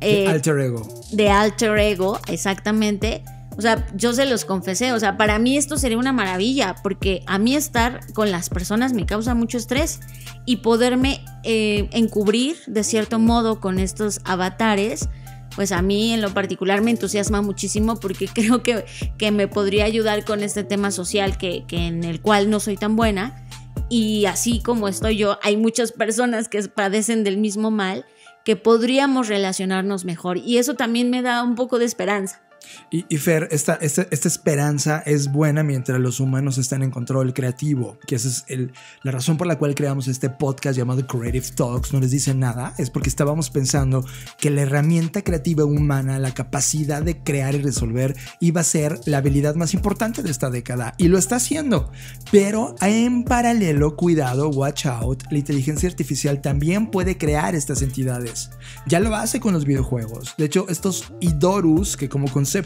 Speaker 4: de eh, alter ego.
Speaker 2: De alter ego, exactamente o sea, yo se los confesé, o sea, para mí esto sería una maravilla, porque a mí estar con las personas me causa mucho estrés y poderme eh, encubrir de cierto modo con estos avatares, pues a mí en lo particular me entusiasma muchísimo porque creo que, que me podría ayudar con este tema social que, que en el cual no soy tan buena. Y así como estoy yo, hay muchas personas que padecen del mismo mal que podríamos relacionarnos mejor. Y eso también me da un poco de esperanza.
Speaker 4: Y, Fer, esta, esta, esperanza es buena mientras los humanos están en control creativo, que esa es el, la razón por la cual creamos este podcast llamado Creative Talks. No les dice nada, es porque estábamos pensando que la herramienta creativa humana, la capacidad de crear y resolver, iba a ser la habilidad más importante de esta década. Y lo está haciendo. Pero en paralelo, cuidado, watch out, la inteligencia artificial también puede crear estas entidades. Ya lo hace con los videojuegos. De hecho, estos Idorus, que como concepto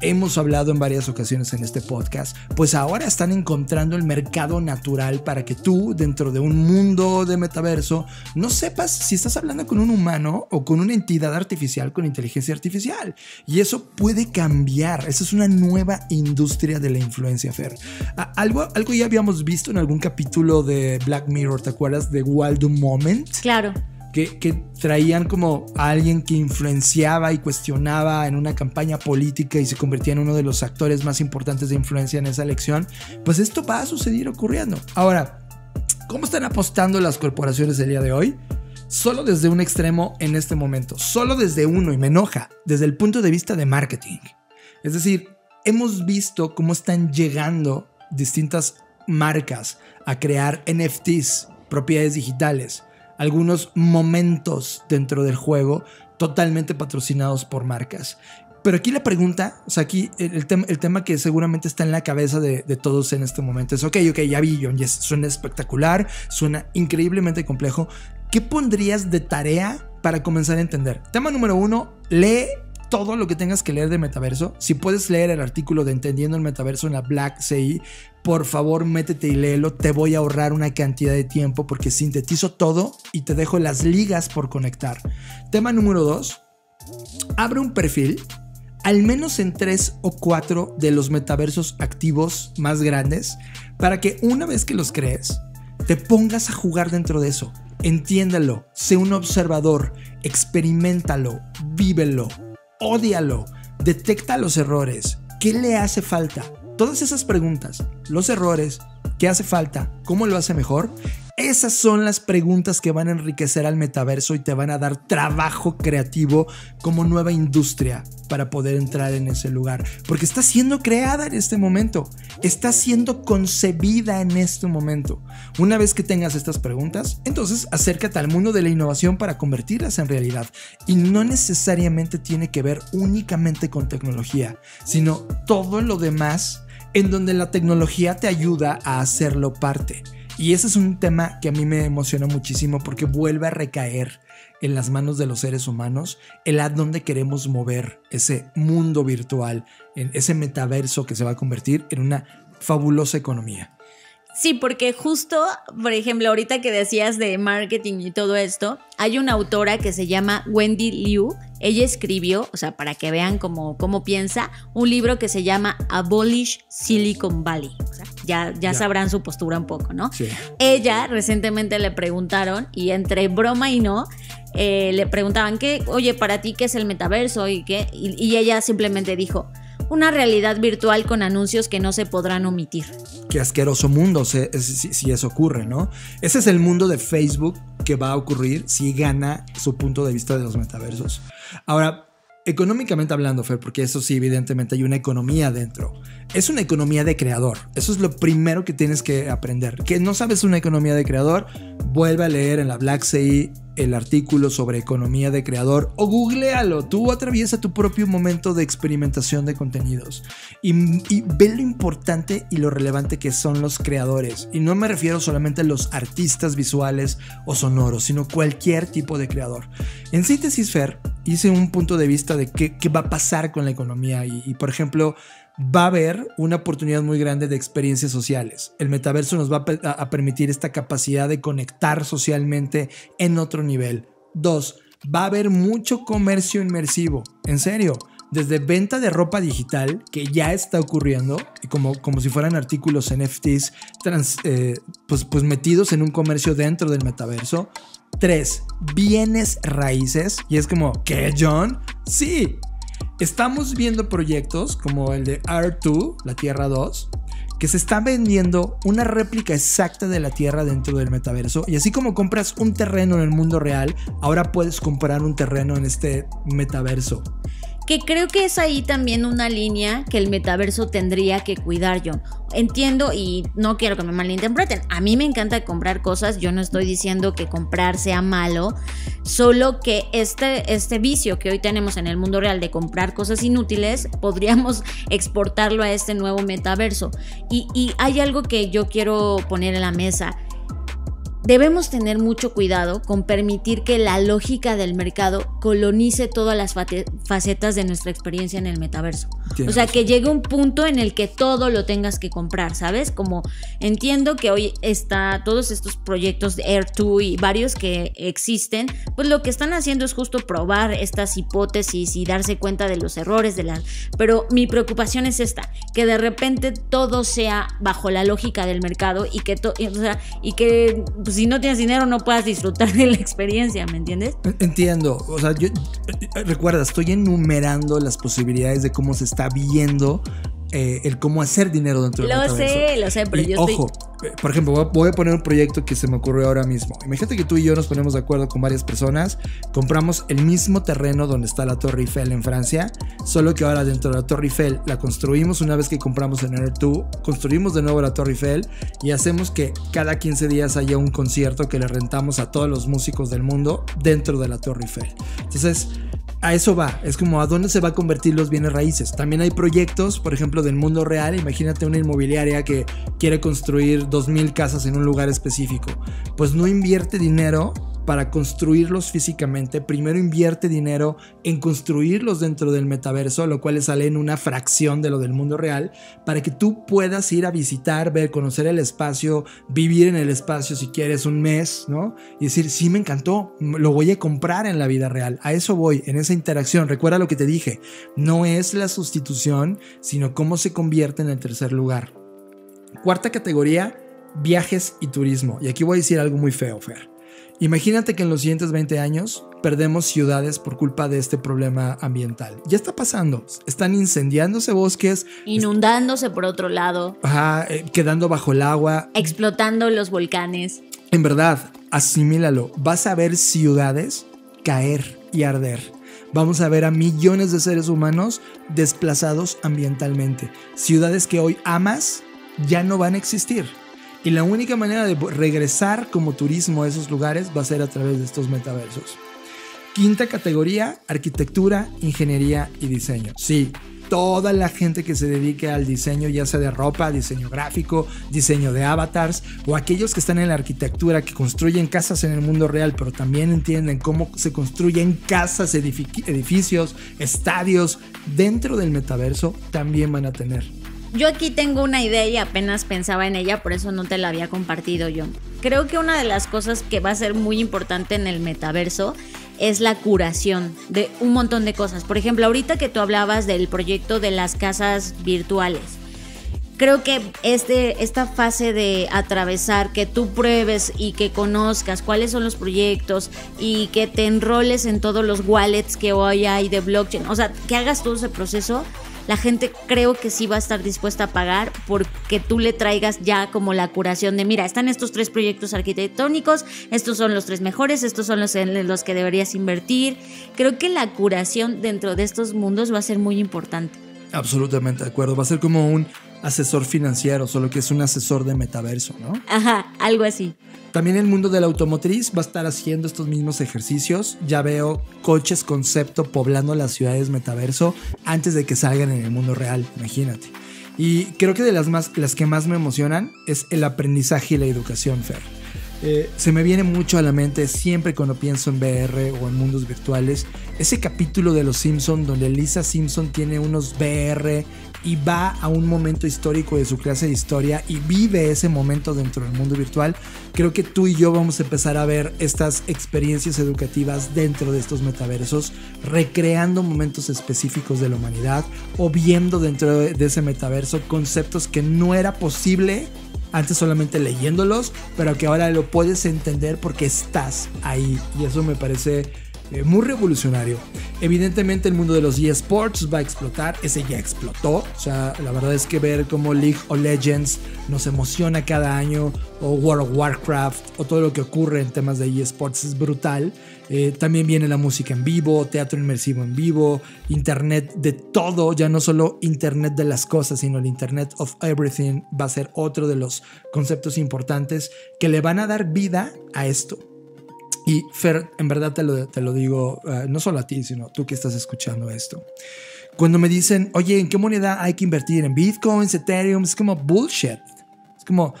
Speaker 4: hemos hablado en varias ocasiones en este podcast, pues ahora están encontrando el mercado natural para que tú, dentro de un mundo de metaverso, no sepas si estás hablando con un humano o con una entidad artificial con inteligencia artificial. Y eso puede cambiar. Esa es una nueva industria de la influencia, Fer. Algo, ya habíamos visto en algún capítulo de Black Mirror, ¿te acuerdas? De Waldo Moment.
Speaker 2: Claro
Speaker 4: que, traían como a alguien que influenciaba y cuestionaba en una campaña política y se convertía en uno de los actores más importantes de influencia en esa elección, pues esto va a suceder ocurriendo. Ahora, ¿cómo están apostando las corporaciones del día de hoy? Solo desde un extremo en este momento, solo desde uno, y me enoja, desde el punto de vista de marketing. Es decir, hemos visto cómo están llegando distintas marcas a crear NFTs, propiedades digitales, algunos momentos dentro del juego totalmente patrocinados por marcas. Pero aquí la pregunta, o sea, aquí el, tema que seguramente está en la cabeza de, todos en este momento es, ok, ok, ya vi, John, suena espectacular, suena increíblemente complejo. ¿Qué pondrías de tarea para comenzar a entender? Tema número uno, lee todo lo que tengas que leer de metaverso. Si puedes leer el artículo de Entendiendo el Metaverso en la Black CI, por favor métete y léelo. Te voy a ahorrar una cantidad de tiempo porque sintetizo todo y te dejo las ligas por conectar. Tema número 2. Abre un perfil, al menos en tres o cuatro de los metaversos activos más grandes, para que una vez que los crees, te pongas a jugar dentro de eso. Entiéndalo, sé un observador, experimentalo, vívelo, ódialo, detecta los errores. ¿Qué le hace falta? Todas esas preguntas, los errores, qué hace falta, cómo lo hace mejor, esas son las preguntas que van a enriquecer al metaverso y te van a dar trabajo creativo como nueva industria para poder entrar en ese lugar. Porque está siendo creada en este momento, está siendo concebida en este momento. Una vez que tengas estas preguntas, entonces acércate al mundo de la innovación para convertirlas en realidad. Y no necesariamente tiene que ver únicamente con tecnología, sino todo lo demás en donde la tecnología te ayuda a hacerlo parte. Y ese es un tema que a mí me emociona muchísimo porque vuelve a recaer en las manos de los seres humanos el a dónde queremos mover ese mundo virtual, en ese metaverso que se va a convertir en una fabulosa economía.
Speaker 2: Sí, porque justo, por ejemplo, ahorita que decías de marketing y todo esto, hay una autora que se llama Wendy Liu. Ella escribió, o sea, para que vean cómo, cómo piensa, un libro que se llama Abolish Silicon Valley. Ya, ya, sabrán su postura un poco, ¿no? Sí. Ella recientemente le preguntaron, y entre broma y no, eh, le preguntaban, ¿qué, oye, para ti qué es el metaverso? Y, qué? y ella simplemente dijo, una realidad virtual con anuncios que no se podrán omitir.
Speaker 4: Qué asqueroso mundo si, si, eso ocurre, ¿no? Ese es el mundo de Facebook que va a ocurrir si gana su punto de vista de los metaversos. Ahora, económicamente hablando, Fer, porque eso sí, evidentemente hay una economía dentro. Es una economía de creador. Eso es lo primero que tienes que aprender. Que no sabes una economía de creador, vuelve a leer en la Black Sea el artículo sobre economía de creador o googlealo. Tú atraviesa tu propio momento de experimentación de contenidos y, y, ve lo importante y lo relevante que son los creadores. Y no me refiero solamente a los artistas visuales o sonoros, sino cualquier tipo de creador. En síntesis, Fer, hice un punto de vista de qué, va a pasar con la economía y por ejemplo, va a haber una oportunidad muy grande de experiencias sociales. El metaverso nos va a, permitir esta capacidad de conectar socialmente en otro nivel. Dos, va a haber mucho comercio inmersivo. En serio, desde venta de ropa digital, que ya está ocurriendo, como, como si fueran artículos NFTs eh, pues, pues metidos en un comercio dentro del metaverso. Tres, bienes raíces. Y es como, ¿qué, John? Sí, Estamos viendo proyectos como el de R2, la Tierra 2, que se está vendiendo una réplica exacta de la Tierra dentro del metaverso. Y así como compras un terreno en el mundo real, ahora puedes comprar un terreno en este metaverso
Speaker 2: que creo que es ahí también una línea que el metaverso tendría que cuidar, John. Entiendo y no quiero que me malinterpreten. A mí me encanta comprar cosas, yo no estoy diciendo que comprar sea malo, solo que este, este vicio que hoy tenemos en el mundo real de comprar cosas inútiles, podríamos exportarlo a este nuevo metaverso. Y, y hay algo que yo quiero poner en la mesa Debemos tener mucho cuidado con permitir que la lógica del mercado colonice todas las facetas de nuestra experiencia en el metaverso. O sea, que llegue un punto en el que todo lo tengas que comprar, ¿sabes? Como entiendo que hoy está todos estos proyectos de Air2 y varios que existen, pues lo que están haciendo es justo probar estas hipótesis y darse cuenta de los errores de las... Pero mi preocupación es esta, que de repente todo sea bajo la lógica del mercado y que, o sea, y que pues, si no tienes dinero no puedas disfrutar de la experiencia, ¿me entiendes?
Speaker 4: Entiendo, o sea, yo recuerda, estoy enumerando las posibilidades de cómo se está viendo eh, el cómo hacer dinero dentro
Speaker 2: del
Speaker 4: Lo
Speaker 2: sé, lo sé, pero yo
Speaker 4: ojo, eh, por ejemplo, voy a poner un proyecto que se me ocurrió ahora mismo. Imagínate que tú y yo nos ponemos de acuerdo con varias personas, compramos el mismo terreno donde está la Torre Eiffel en Francia, solo que ahora dentro de la Torre Eiffel la construimos una vez que compramos en Air 2, construimos de nuevo la Torre Eiffel y hacemos que cada 15 días haya un concierto que le rentamos a todos los músicos del mundo dentro de la Torre Eiffel. Entonces, a eso va, es como a dónde se va a convertir los bienes raíces. También hay proyectos, por ejemplo, del mundo real. Imagínate una inmobiliaria que quiere construir 2.000 casas en un lugar específico. Pues no invierte dinero para construirlos físicamente, primero invierte dinero en construirlos dentro del metaverso, lo cual sale en una fracción de lo del mundo real, para que tú puedas ir a visitar, ver, conocer el espacio, vivir en el espacio si quieres un mes, ¿no? Y decir, sí, me encantó, lo voy a comprar en la vida real. A eso voy, en esa interacción. Recuerda lo que te dije, no es la sustitución, sino cómo se convierte en el tercer lugar. Cuarta categoría, viajes y turismo. Y aquí voy a decir algo muy feo, Fer. Imagínate que en los siguientes 20 años perdemos ciudades por culpa de este problema ambiental. Ya está pasando. Están incendiándose bosques.
Speaker 2: Inundándose por otro lado.
Speaker 4: Ajá, eh, quedando bajo el agua.
Speaker 2: Explotando los volcanes.
Speaker 4: En verdad, asimílalo. Vas a ver ciudades caer y arder. Vamos a ver a millones de seres humanos desplazados ambientalmente. Ciudades que hoy amas ya no van a existir. Y la única manera de regresar como turismo a esos lugares va a ser a través de estos metaversos. Quinta categoría, arquitectura, ingeniería y diseño. Sí, toda la gente que se dedique al diseño, ya sea de ropa, diseño gráfico, diseño de avatars, o aquellos que están en la arquitectura, que construyen casas en el mundo real, pero también entienden cómo se construyen casas, edificios, estadios dentro del metaverso, también van a tener
Speaker 2: yo aquí tengo una idea y apenas pensaba en ella, por eso no te la había compartido yo. Creo que una de las cosas que va a ser muy importante en el metaverso es la curación de un montón de cosas. Por ejemplo, ahorita que tú hablabas del proyecto de las casas virtuales. Creo que este, esta fase de atravesar, que tú pruebes y que conozcas cuáles son los proyectos y que te enroles en todos los wallets que hoy hay de blockchain, o sea, que hagas todo ese proceso, la gente creo que sí va a estar dispuesta a pagar porque tú le traigas ya como la curación de, mira, están estos tres proyectos arquitectónicos, estos son los tres mejores, estos son los en los que deberías invertir. Creo que la curación dentro de estos mundos va a ser muy importante.
Speaker 4: Absolutamente de acuerdo, va a ser como un asesor financiero, solo que es un asesor de metaverso, ¿no?
Speaker 2: Ajá, algo así.
Speaker 4: También el mundo de la automotriz va a estar haciendo estos mismos ejercicios. Ya veo coches concepto poblando las ciudades metaverso antes de que salgan en el mundo real, imagínate. Y creo que de las, más, las que más me emocionan es el aprendizaje y la educación, Fer. Eh, se me viene mucho a la mente siempre cuando pienso en VR o en mundos virtuales, ese capítulo de Los Simpson donde Lisa Simpson tiene unos VR y va a un momento histórico de su clase de historia y vive ese momento dentro del mundo virtual, creo que tú y yo vamos a empezar a ver estas experiencias educativas dentro de estos metaversos, recreando momentos específicos de la humanidad o viendo dentro de ese metaverso conceptos que no era posible antes solamente leyéndolos, pero que ahora lo puedes entender porque estás ahí y eso me parece eh, muy revolucionario. Evidentemente el mundo de los eSports va a explotar, ese ya explotó, o sea, la verdad es que ver como League of Legends nos emociona cada año, o World of Warcraft, o todo lo que ocurre en temas de eSports es brutal. Eh, también viene la música en vivo, teatro inmersivo en vivo, internet de todo, ya no solo internet de las cosas, sino el internet of everything va a ser otro de los conceptos importantes que le van a dar vida a esto. Y Fer, en verdad te lo, te lo digo, eh, no solo a ti, sino tú que estás escuchando esto. Cuando me dicen, oye, ¿en qué moneda hay que invertir? ¿En Bitcoin, Ethereum? Es como bullshit. Es como,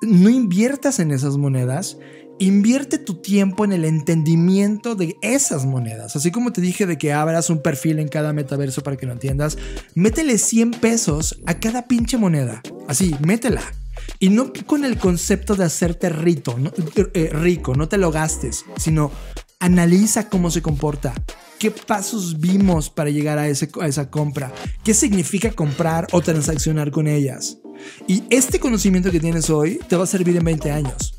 Speaker 4: no inviertas en esas monedas. Invierte tu tiempo en el entendimiento de esas monedas. Así como te dije de que abras un perfil en cada metaverso para que lo entiendas, métele 100 pesos a cada pinche moneda. Así, métela. Y no con el concepto de hacerte rico, no, eh, rico, no te lo gastes, sino analiza cómo se comporta. ¿Qué pasos vimos para llegar a esa compra? ¿Qué significa comprar o transaccionar con ellas? Y este conocimiento que tienes hoy te va a servir en 20 años.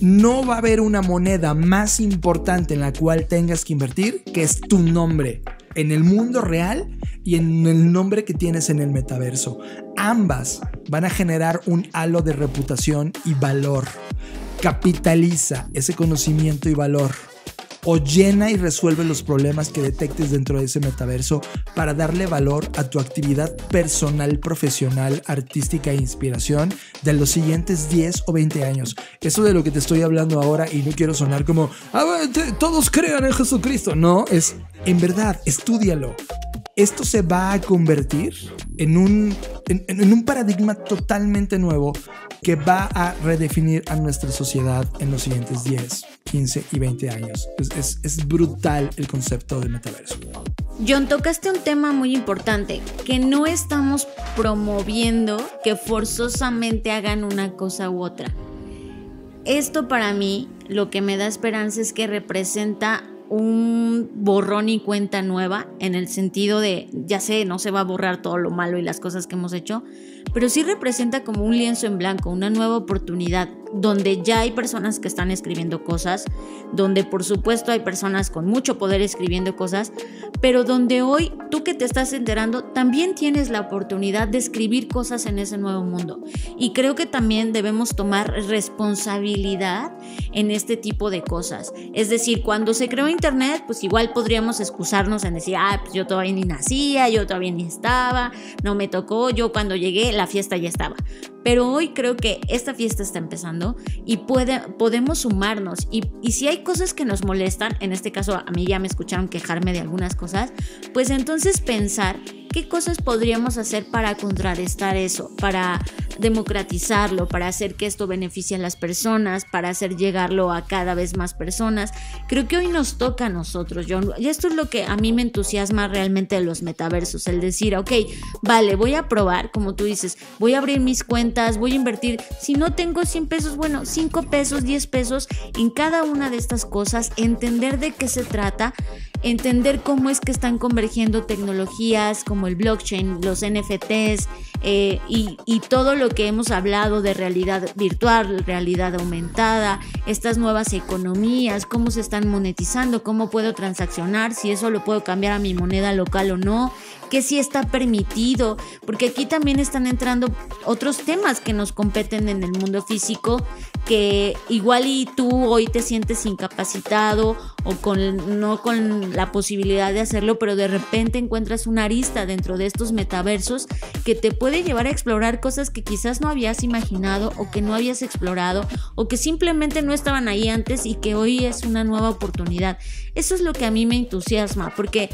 Speaker 4: No va a haber una moneda más importante en la cual tengas que invertir que es tu nombre en el mundo real y en el nombre que tienes en el metaverso. Ambas van a generar un halo de reputación y valor. Capitaliza ese conocimiento y valor o llena y resuelve los problemas que detectes dentro de ese metaverso para darle valor a tu actividad personal, profesional, artística e inspiración de los siguientes 10 o 20 años. Eso de lo que te estoy hablando ahora y no quiero sonar como, ah, todos crean en Jesucristo. No, es en verdad, estudialo esto se va a convertir en un, en, un paradigma totalmente nuevo que va a redefinir a nuestra sociedad en los siguientes 10, 15 y 20 años. Es, es brutal el concepto de metaverso.
Speaker 2: John, tocaste un tema muy importante, que no estamos promoviendo que forzosamente hagan una cosa u otra. Esto para mí lo que me da esperanza es que representa un borrón y cuenta nueva en el sentido de, ya sé, no se va a borrar todo lo malo y las cosas que hemos hecho, pero sí representa como un lienzo en blanco, una nueva oportunidad, donde ya hay personas que están escribiendo cosas, donde por supuesto hay personas con mucho poder escribiendo cosas, pero donde hoy tú que te estás enterando también tienes la oportunidad de escribir cosas en ese nuevo mundo. Y creo que también debemos tomar responsabilidad en este tipo de cosas. Es decir, cuando se creó Internet, pues igual podríamos excusarnos en decir, ah, yo todavía ni nacía, yo todavía ni estaba, no me tocó, yo cuando llegué la fiesta ya estaba. Pero hoy creo que esta fiesta está empezando y puede, podemos sumarnos. Y, y, si hay cosas que nos molestan, en este caso a mí ya me escucharon quejarme de algunas cosas, pues entonces pensar qué cosas podríamos hacer para contrarrestar eso, para democratizarlo, para hacer que esto beneficie a las personas, para hacer llegarlo a cada vez más personas. Creo que hoy nos toca a nosotros, John. Y esto es lo que a mí me entusiasma realmente de los metaversos, el decir, ok, vale, voy a probar, como tú dices, voy a abrir mis cuentas, voy a invertir, si no tengo 100 pesos, bueno, 5 pesos, 10 pesos en cada una de estas cosas, entender de qué se trata, entender cómo es que están convergiendo tecnologías como el blockchain, los NFTs eh, y, y todo lo que hemos hablado de realidad virtual, realidad aumentada, estas nuevas economías, cómo se están monetizando, cómo puedo transaccionar, si eso lo puedo cambiar a mi moneda local o no, que sí está permitido, porque aquí también están entrando otros temas que nos competen en el mundo físico, que igual y tú hoy te sientes incapacitado o con, no con la posibilidad de hacerlo, pero de repente encuentras una arista dentro de estos metaversos que te puede llevar a explorar cosas que quizás no habías imaginado o que no habías explorado o que simplemente no estaban ahí antes y que hoy es una nueva oportunidad. Eso es lo que a mí me entusiasma, porque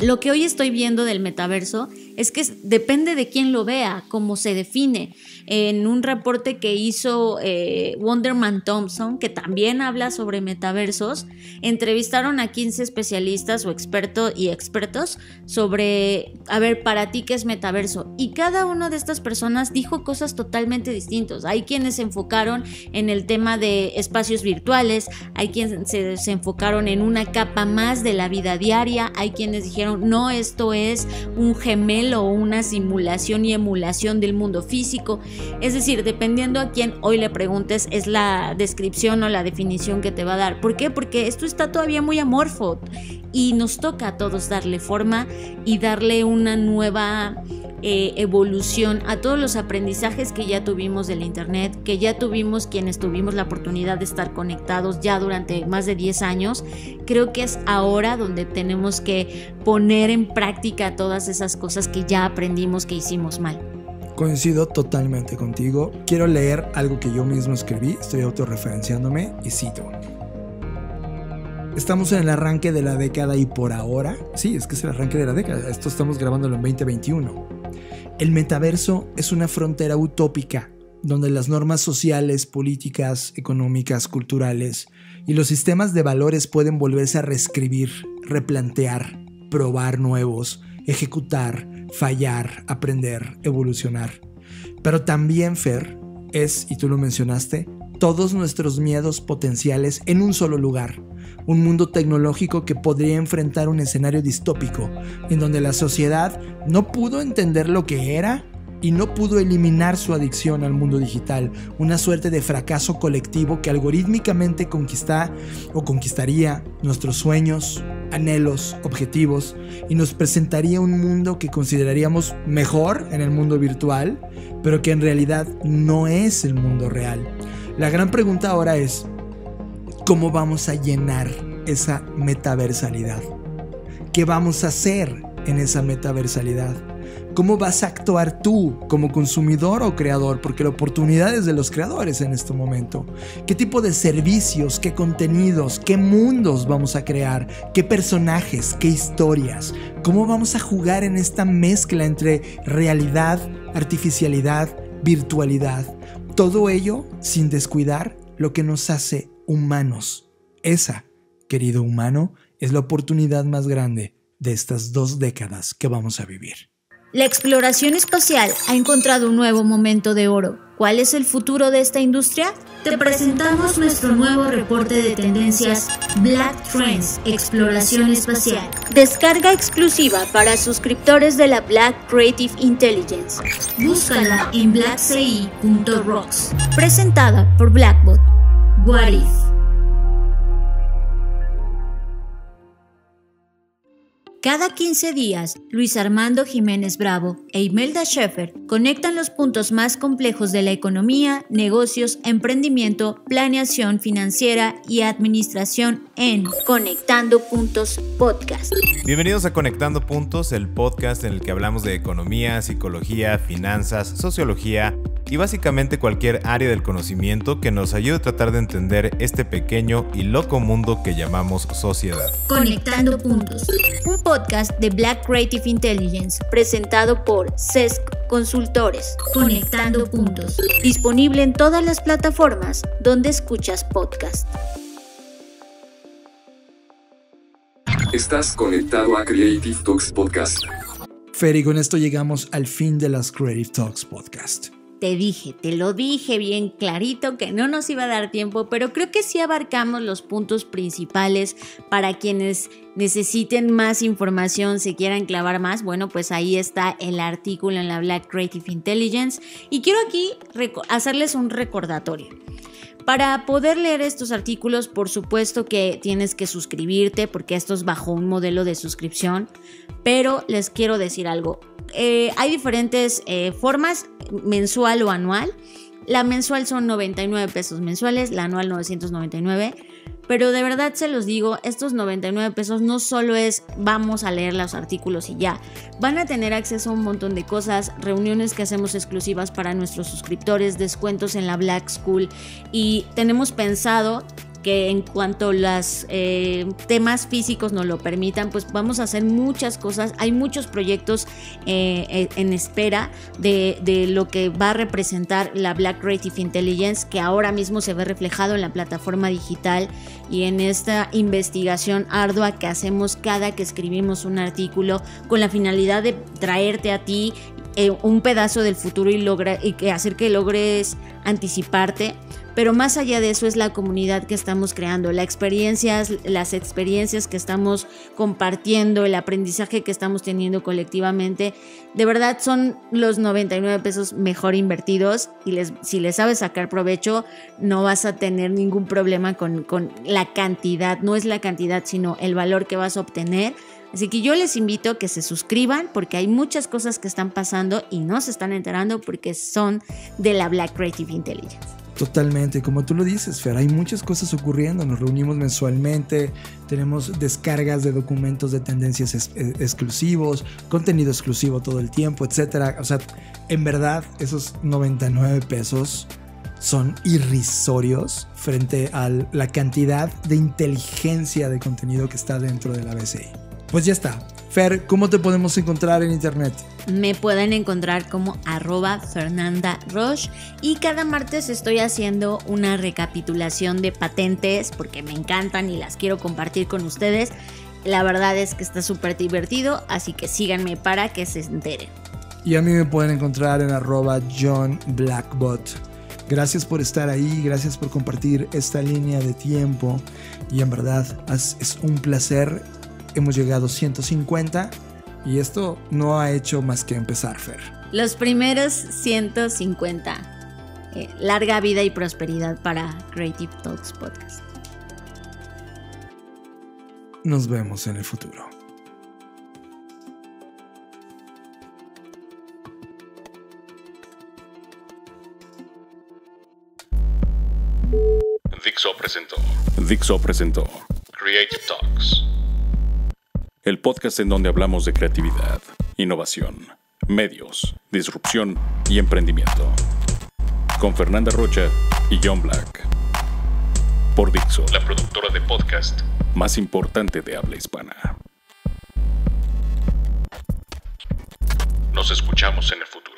Speaker 2: lo que hoy estoy viendo del metaverso es que depende de quién lo vea, cómo se define en un reporte que hizo eh, Wonderman Thompson, que también habla sobre metaversos, entrevistaron a 15 especialistas o expertos y expertos sobre, a ver, para ti qué es metaverso. Y cada una de estas personas dijo cosas totalmente distintas. Hay quienes se enfocaron en el tema de espacios virtuales, hay quienes se, se enfocaron en una capa más de la vida diaria, hay quienes dijeron, no, esto es un gemelo o una simulación y emulación del mundo físico. Es decir, dependiendo a quién hoy le preguntes, es la descripción o la definición que te va a dar. ¿Por qué? Porque esto está todavía muy amorfo y nos toca a todos darle forma y darle una nueva eh, evolución a todos los aprendizajes que ya tuvimos del Internet, que ya tuvimos quienes tuvimos la oportunidad de estar conectados ya durante más de 10 años. Creo que es ahora donde tenemos que poner en práctica todas esas cosas que ya aprendimos que hicimos mal.
Speaker 4: Coincido totalmente contigo. Quiero leer algo que yo mismo escribí, estoy autorreferenciándome y cito. Estamos en el arranque de la década y por ahora, sí, es que es el arranque de la década, esto estamos grabándolo en 2021. El metaverso es una frontera utópica donde las normas sociales, políticas, económicas, culturales y los sistemas de valores pueden volverse a reescribir, replantear, probar nuevos, ejecutar, fallar, aprender, evolucionar. Pero también, Fer, es, y tú lo mencionaste, todos nuestros miedos potenciales en un solo lugar. Un mundo tecnológico que podría enfrentar un escenario distópico, en donde la sociedad no pudo entender lo que era y no pudo eliminar su adicción al mundo digital, una suerte de fracaso colectivo que algorítmicamente conquista o conquistaría nuestros sueños, anhelos, objetivos y nos presentaría un mundo que consideraríamos mejor en el mundo virtual, pero que en realidad no es el mundo real. La gran pregunta ahora es, ¿cómo vamos a llenar esa metaversalidad? ¿Qué vamos a hacer en esa metaversalidad? ¿Cómo vas a actuar tú como consumidor o creador? Porque la oportunidad es de los creadores en este momento. ¿Qué tipo de servicios, qué contenidos, qué mundos vamos a crear? ¿Qué personajes, qué historias? ¿Cómo vamos a jugar en esta mezcla entre realidad, artificialidad, virtualidad? Todo ello sin descuidar lo que nos hace humanos. Esa, querido humano, es la oportunidad más grande de estas dos décadas que vamos a vivir.
Speaker 2: La exploración espacial ha encontrado un nuevo momento de oro. ¿Cuál es el futuro de esta industria? Te presentamos nuestro nuevo reporte de tendencias Black Trends Exploración Espacial. Descarga exclusiva para suscriptores de la Black Creative Intelligence. Búscala en blackci.rocks. Presentada por Blackbot. What if? Cada 15 días, Luis Armando Jiménez Bravo e Imelda Schaeffer conectan los puntos más complejos de la economía, negocios, emprendimiento, planeación financiera y administración en Conectando Puntos Podcast.
Speaker 6: Bienvenidos a Conectando Puntos, el podcast en el que hablamos de economía, psicología, finanzas, sociología y básicamente cualquier área del conocimiento que nos ayude a tratar de entender este pequeño y loco mundo que llamamos sociedad.
Speaker 2: Conectando Puntos podcast de Black Creative Intelligence presentado por CESC Consultores, Conectando Puntos, disponible en todas las plataformas donde escuchas podcast.
Speaker 5: Estás conectado a Creative Talks Podcast.
Speaker 4: Fer, y con esto llegamos al fin de las Creative Talks Podcast.
Speaker 2: Te dije, te lo dije bien clarito que no nos iba a dar tiempo, pero creo que sí abarcamos los puntos principales para quienes necesiten más información, se quieran clavar más. Bueno, pues ahí está el artículo en la Black Creative Intelligence y quiero aquí hacerles un recordatorio. Para poder leer estos artículos, por supuesto que tienes que suscribirte porque esto es bajo un modelo de suscripción, pero les quiero decir algo. Eh, hay diferentes eh, formas, mensual o anual. La mensual son 99 pesos mensuales, la anual 999. Pero de verdad se los digo, estos 99 pesos no solo es vamos a leer los artículos y ya. Van a tener acceso a un montón de cosas, reuniones que hacemos exclusivas para nuestros suscriptores, descuentos en la Black School y tenemos pensado que en cuanto los eh, temas físicos nos lo permitan, pues vamos a hacer muchas cosas. Hay muchos proyectos eh, eh, en espera de, de, lo que va a representar la Black Creative Intelligence, que ahora mismo se ve reflejado en la plataforma digital y en esta investigación ardua que hacemos cada que escribimos un artículo con la finalidad de traerte a ti un pedazo del futuro y, logra, y hacer que logres anticiparte pero más allá de eso es la comunidad que estamos creando, las experiencias, las experiencias que estamos compartiendo, el aprendizaje que estamos teniendo colectivamente, de verdad son los 99 pesos mejor invertidos y les, si les sabes sacar provecho no vas a tener ningún problema con, con la cantidad, no es la cantidad sino el valor que vas a obtener. Así que yo les invito a que se suscriban porque hay muchas cosas que están pasando y no se están enterando porque son de la Black Creative Intelligence.
Speaker 4: Totalmente, como tú lo dices, Fer, hay muchas cosas ocurriendo, nos reunimos mensualmente, tenemos descargas de documentos de tendencias eh, exclusivos, contenido exclusivo todo el tiempo, etcétera. O sea, en verdad, esos 99 pesos son irrisorios frente a la cantidad de inteligencia de contenido que está dentro de la BCI. Pues ya está. Fer, ¿cómo te podemos encontrar en internet?
Speaker 2: Me pueden encontrar como arroba Fernanda Roche y cada martes estoy haciendo una recapitulación de patentes porque me encantan y las quiero compartir con ustedes. La verdad es que está súper divertido, así que síganme para que se enteren.
Speaker 4: Y a mí me pueden encontrar en arroba John Blackbot. Gracias por estar ahí, gracias por compartir esta línea de tiempo y en verdad es un placer hemos llegado a 150 y esto no ha hecho más que empezar, Fer.
Speaker 2: Los primeros 150. Eh, larga vida y prosperidad para Creative Talks Podcast.
Speaker 4: Nos vemos en el futuro.
Speaker 3: Dixo presentó. Dixo presentó. Creative Talks el podcast en donde hablamos de creatividad, innovación, medios, disrupción y emprendimiento. Con Fernanda Rocha y John Black. Por Dixo, la productora de podcast más importante de habla hispana. Nos escuchamos en el futuro.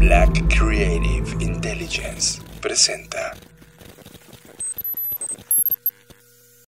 Speaker 1: Black Creative Intelligence.
Speaker 4: presenta